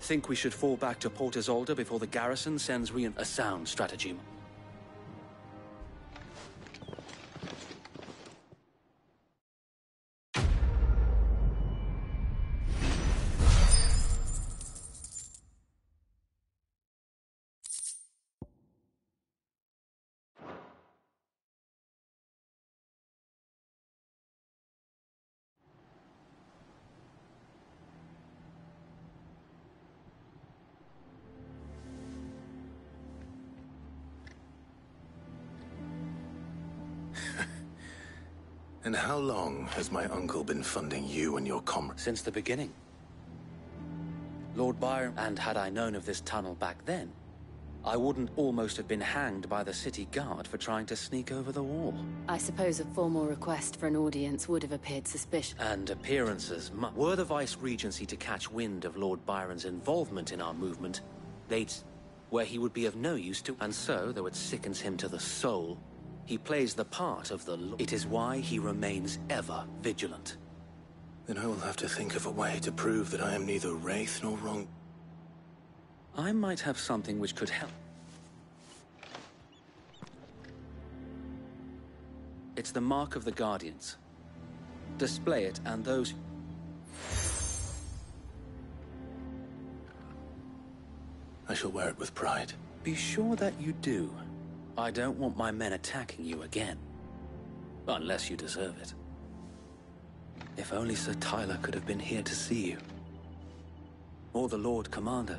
Think we should fall back to Port Isolde before the garrison sends re a sound strategy. Long has my uncle been funding you and your comrades? Since the beginning. Lord Byron, and had I known of this tunnel back then, I wouldn't almost have been hanged by the city guard for trying to sneak over the wall. I suppose a formal request for an audience would have appeared suspicious. And appearances mu- Were the Vice Regency to catch wind of Lord Byron's involvement in our movement, they'd... where he would be of no use to... And so, though it sickens him to the soul, He plays the part of the Lord. It is why he remains ever vigilant. Then I will have to think of a way to prove that I am neither Wraith nor wrong. I might have something which could help. It's the mark of the Guardians. Display it, and those. I shall wear it with pride. Be sure that you do. I don't want my men attacking you again. Unless you deserve it. If only Sir Tyler could have been here to see you. Or the Lord Commander.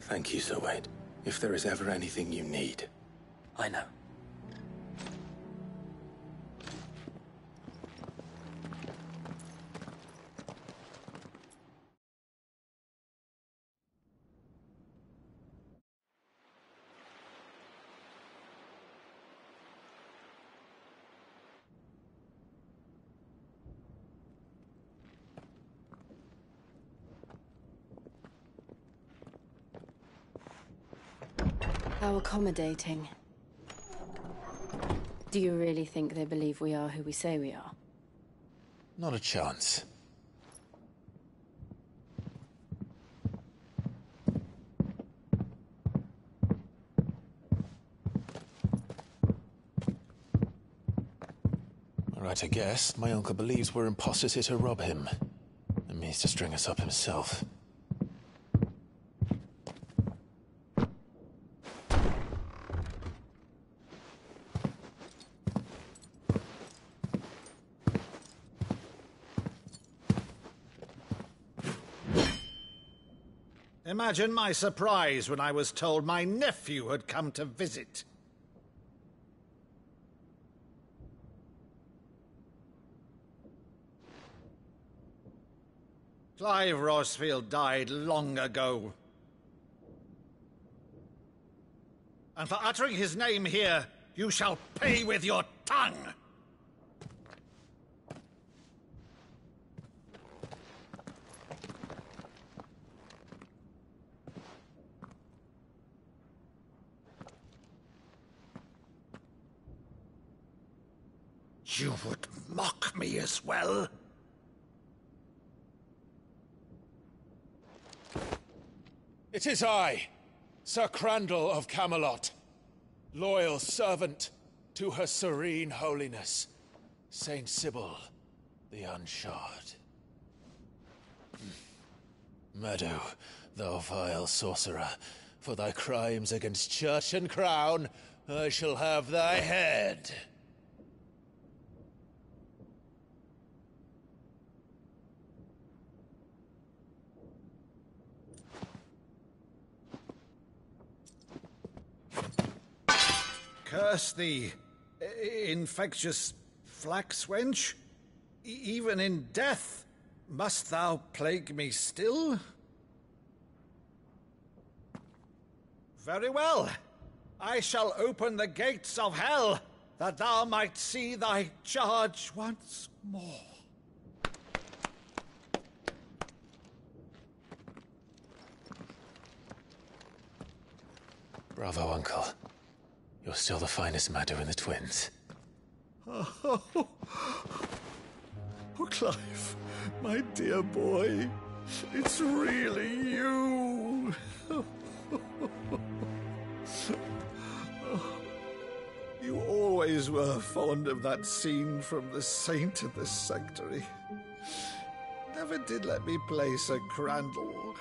Thank you, Sir Wade. If there is ever anything you need. I know. How accommodating. Do you really think they believe we are who we say we are? Not a chance. Right, I guess. My uncle believes we're imposters here to rob him. And means to string us up himself. Imagine my surprise when I was told my nephew had come to visit. Clive Rosfield died long ago. And for uttering his name here, you shall pay with your tongue! You would mock me as well? It is I, Sir Crandall of Camelot, loyal servant to Her Serene Holiness, Saint Sybil the Unshod. Hmm. Meadow, thou vile sorcerer, for thy crimes against church and crown, I shall have thy head. Curse thee, uh, infectious flax wench. Even in death, must thou plague me still? Very well. I shall open the gates of hell, that thou might see thy charge once more. Bravo, Uncle. You're still the finest Maddo in the twins. Oh, oh, Clive, my dear boy, it's really you. You always were fond of that scene from The Saint of the Sanctuary. Never did let me play Sir Crandall.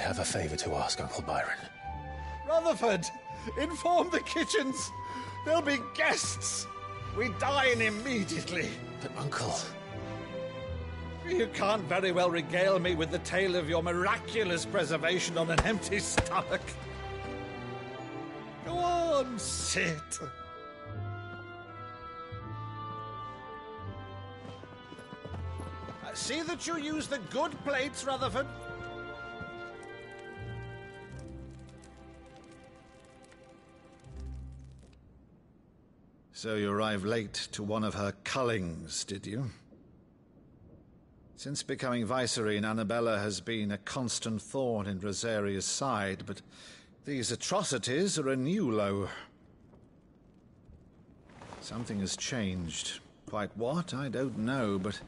Have a favor to ask, Uncle Byron. Rutherford, inform the kitchens. There'll be guests. We dine immediately. But, Uncle. You can't very well regale me with the tale of your miraculous preservation on an empty stomach. Go on, sit. Uh, See that you use the good plates, Rutherford. So you arrived late to one of her cullings, did you? Since becoming Vicereine, Annabella has been a constant thorn in Rosaria's side, but these atrocities are a new low. Something has changed. Quite what, I don't know, but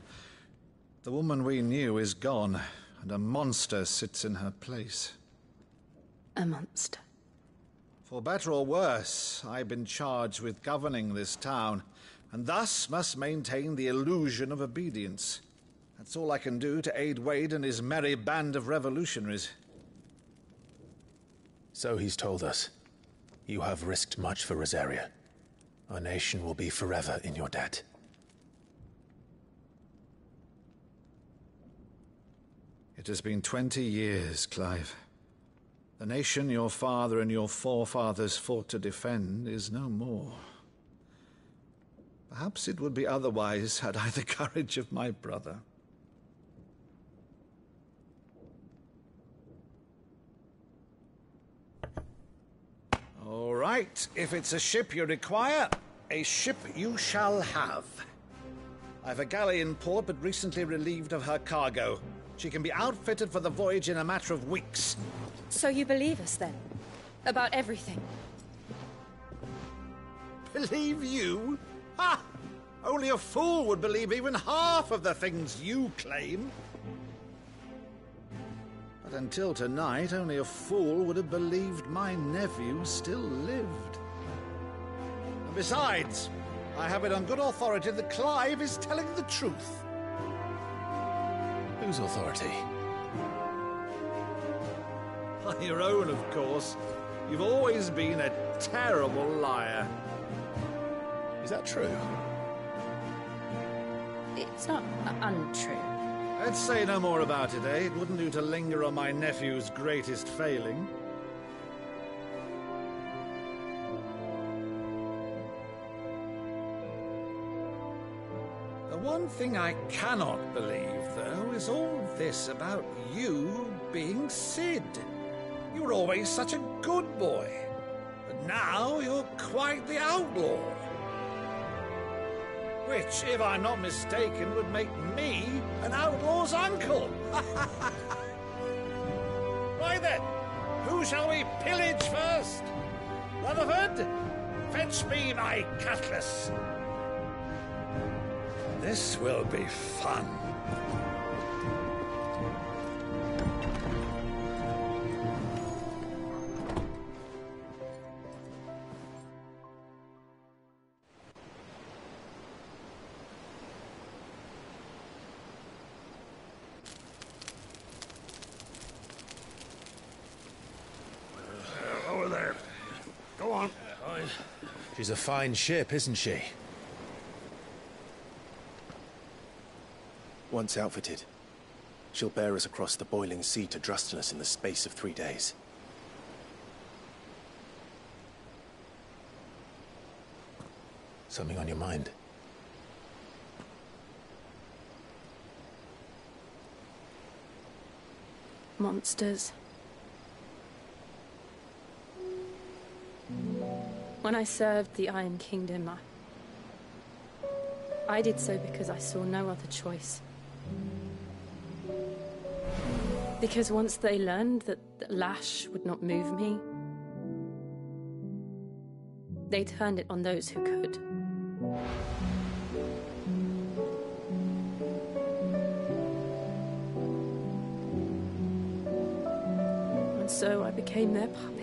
the woman we knew is gone, and a monster sits in her place. A monster. For better or worse, I've been charged with governing this town, and thus must maintain the illusion of obedience. That's all I can do to aid Wade and his merry band of revolutionaries. So he's told us. You have risked much for Rosaria. Our nation will be forever in your debt. It has been twenty years, Clive. The nation your father and your forefathers fought to defend is no more. Perhaps it would be otherwise had I the courage of my brother. All right, if it's a ship you require, a ship you shall have. I've a galley in port, but recently relieved of her cargo. She can be outfitted for the voyage in a matter of weeks. So you believe us then? About everything? Believe you? Ha! Only a fool would believe even half of the things you claim. But until tonight, only a fool would have believed my nephew still lived. And besides, I have it on good authority that Clive is telling the truth. Whose authority? On your own, of course. You've always been a terrible liar. Is that true? It's not untrue. Let's say no more about it, eh? It wouldn't do to linger on my nephew's greatest failing. The one thing I cannot believe, is all this about you being Cid. You were always such a good boy. But now you're quite the outlaw. Which, if I'm not mistaken, would make me an outlaw's uncle. right then, who shall we pillage first? Rutherford, fetch me my cutlass. This will be fun. A fine ship, isn't she? Once outfitted, she'll bear us across the boiling sea to Drustinus in the space of three days. Something on your mind? Monsters. When I served the Iron Kingdom, I, I did so because I saw no other choice. Because once they learned that lash would not move me, they turned it on those who could. And so I became their puppet.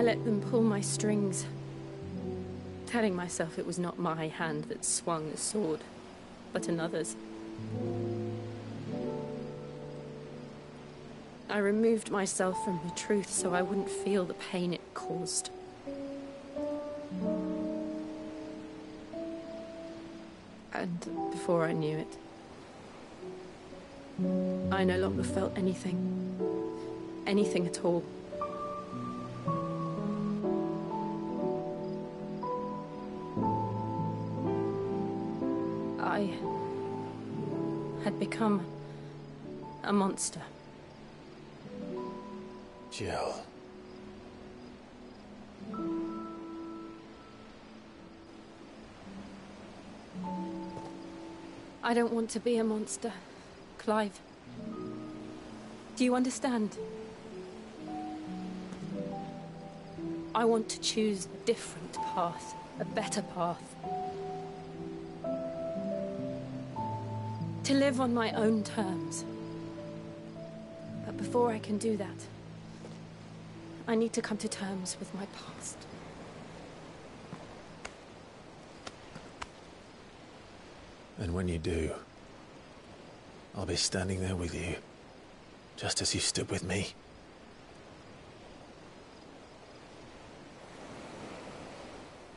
I let them pull my strings, telling myself it was not my hand that swung the sword, but another's. I removed myself from the truth so I wouldn't feel the pain it caused. And before I knew it, I no longer felt anything. Anything at all. A monster. Jill. I don't want to be a monster, Clive. Do you understand? I want to choose a different path, a better path. To live on my own terms. Before I can do that, I need to come to terms with my past. And when you do, I'll be standing there with you, just as you stood with me.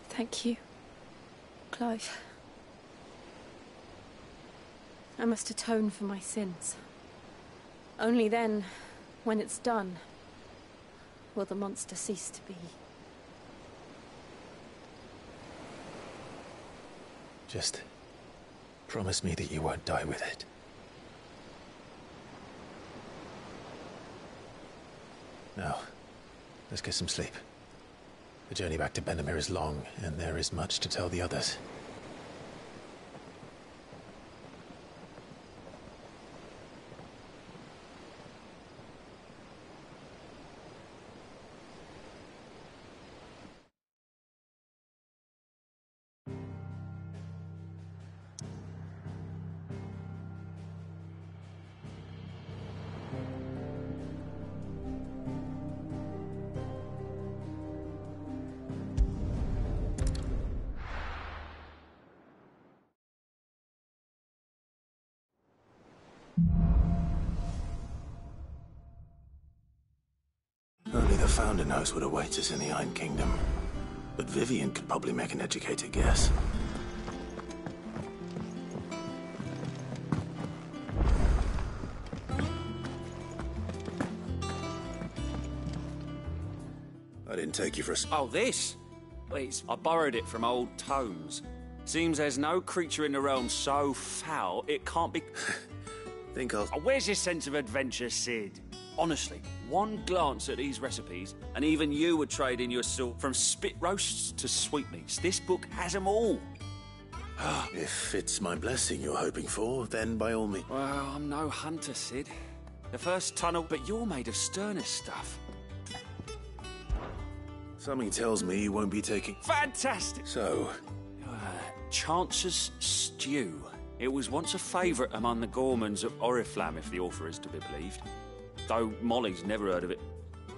Thank you, Clive. I must atone for my sins. Only then, when it's done, will the monster cease to be. Just promise me that you won't die with it. Now, let's get some sleep. The journey back to Benamir is long, and there is much to tell the others. Only knows what awaits us in the Iron Kingdom. But Vivian could probably make an educated guess. I didn't take you for a... s- Oh, this? Well, It's, I borrowed it from old tomes. Seems there's no creature in the realm so foul it can't be. Think I'll. Oh, where's your sense of adventure, Cid? Honestly, one glance at these recipes, and even you would trade in your salt from spit roasts to sweetmeats. This book has them all. if it's my blessing you're hoping for, then by all means. Well, I'm no hunter, Cid. The first tunnel, but you're made of sterner stuff. Something tells me you won't be taking. Fantastic! So, Uh, Chance's Stew. It was once a favourite among the Gormans of Oriflamme, if the author is to be believed. Though Molly's never heard of it.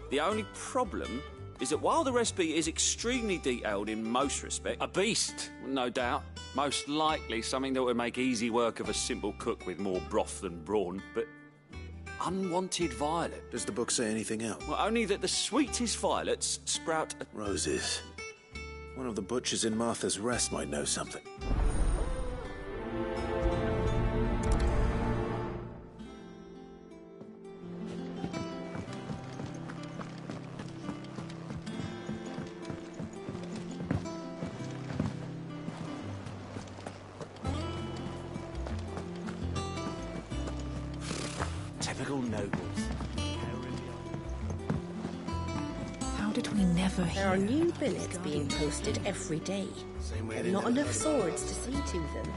The only problem is that while the recipe is extremely detailed in most respects, a beast, no doubt. Most likely something that would make easy work of a simple cook with more broth than brawn, but unwanted violet. does the book say anything else? Well, only that the sweetest violets sprout a Roses. One of the butchers in Martha's Rest might know something. Are new billets being posted every day. way And not enough swords to see to them.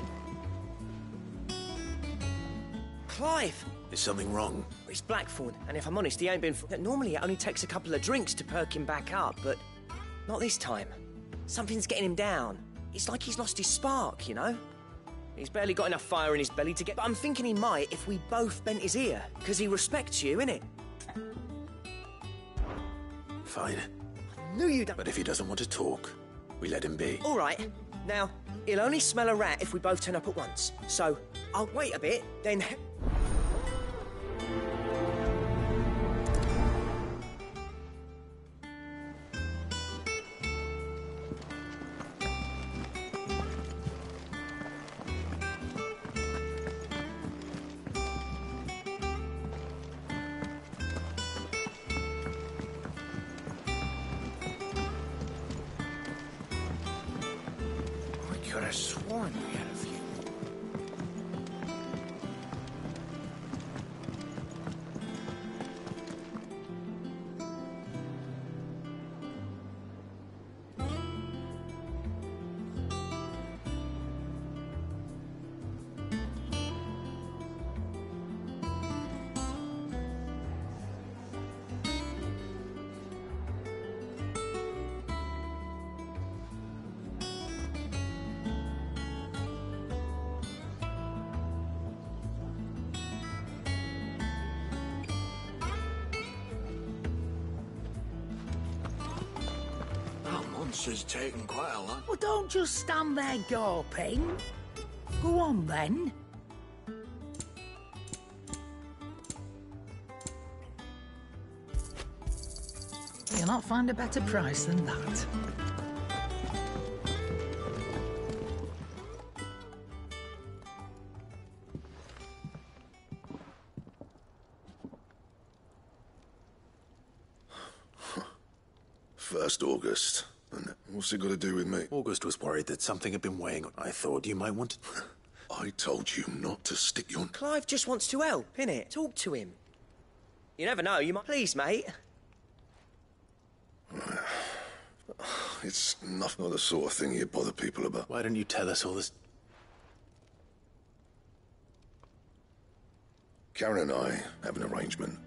Clive! Is something wrong? It's Blackthorn, and if I'm honest, he ain't been. F- Normally, it only takes a couple of drinks to perk him back up, but not this time. Something's getting him down. It's like he's lost his spark, you know? He's barely got enough fire in his belly to get. But I'm thinking he might if we both bent his ear, because he respects you, innit? Fine. Knew you'd. But if he doesn't want to talk, we let him be. All right. Now, he'll only smell a rat if we both turn up at once. So, I'll wait a bit, then. Could have sworn quite a long. Well, don't just stand there gawping. Go on then. You'll not find a better price than that. What's it got to do with me? August was worried that something had been weighing on. I thought you might want to. I told you not to stick your. Clive just wants to help, innit? Talk to him. You never know, you might. Please, mate. It's not, not the sort of thing you bother people about. Why don't you tell us all this? Charon and I have an arrangement.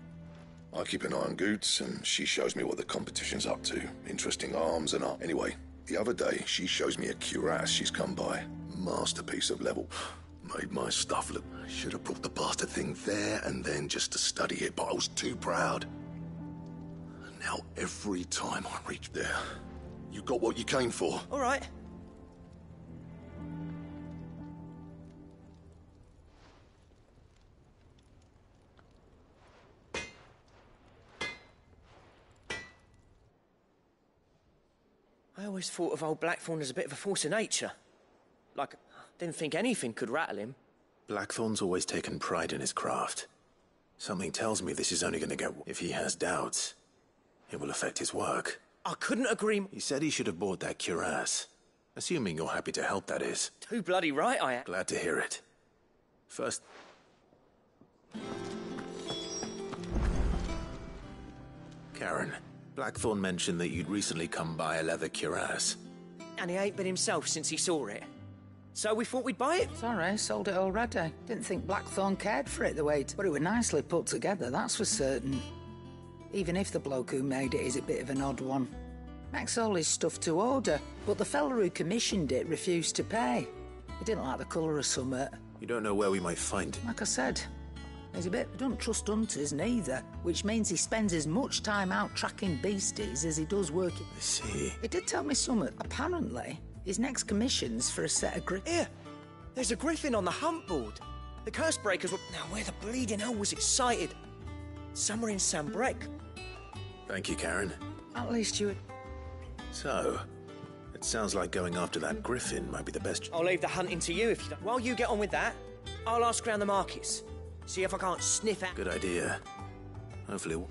I keep an eye on Goetz, and she shows me what the competition's up to. Interesting arms and art. Anyway, the other day, she shows me a cuirass she's come by. Masterpiece of level. Made my stuff look. Should have brought the bastard thing there and then just to study it, but I was too proud. Now every time I reach there, you got what you came for. All right. I always thought of old Blackthorn as a bit of a force of nature. Like, didn't think anything could rattle him. Blackthorn's always taken pride in his craft. Something tells me this is only going to get. If he has doubts, it will affect his work. I couldn't agree. More. He said he should have bought that cuirass. Assuming you're happy to help, that is. Too bloody right I am. Glad to hear it. First. Charon, Blackthorn mentioned that you'd recently come by a leather cuirass. And he ain't been himself since he saw it. So we thought we'd buy it. Sorry, sold it already. Didn't think Blackthorn cared for it the way it... But it was nicely put together, that's for certain. Even if the bloke who made it is a bit of an odd one. Makes all his stuff to order, but the fella who commissioned it refused to pay. He didn't like the colour of summit. You don't know where we might find it. Like I said, he's a bit... He don't trust hunters neither, which means he spends as much time out tracking beasties as he does working... I see. He did tell me summit. Apparently, his next commission's for a set of gri... Here, there's a griffin on the hunt board. The curse breakers were... Now, where the bleeding hell was it sighted? Somewhere in Sanbreque. Thank you, Charon. At least you... Would. So, it sounds like going after that griffin might be the best. I'll leave the hunting to you if you don't. While you get on with that, I'll ask around the markets. See if I can't sniff out. Good idea. Hopefully.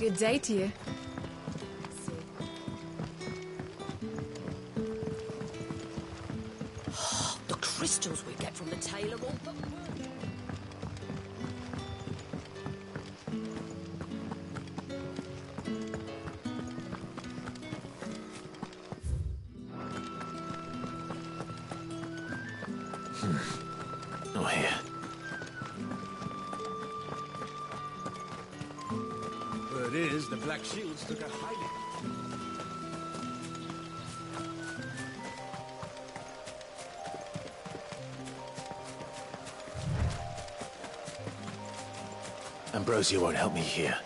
Good day to you. Ambrosia won't help me here.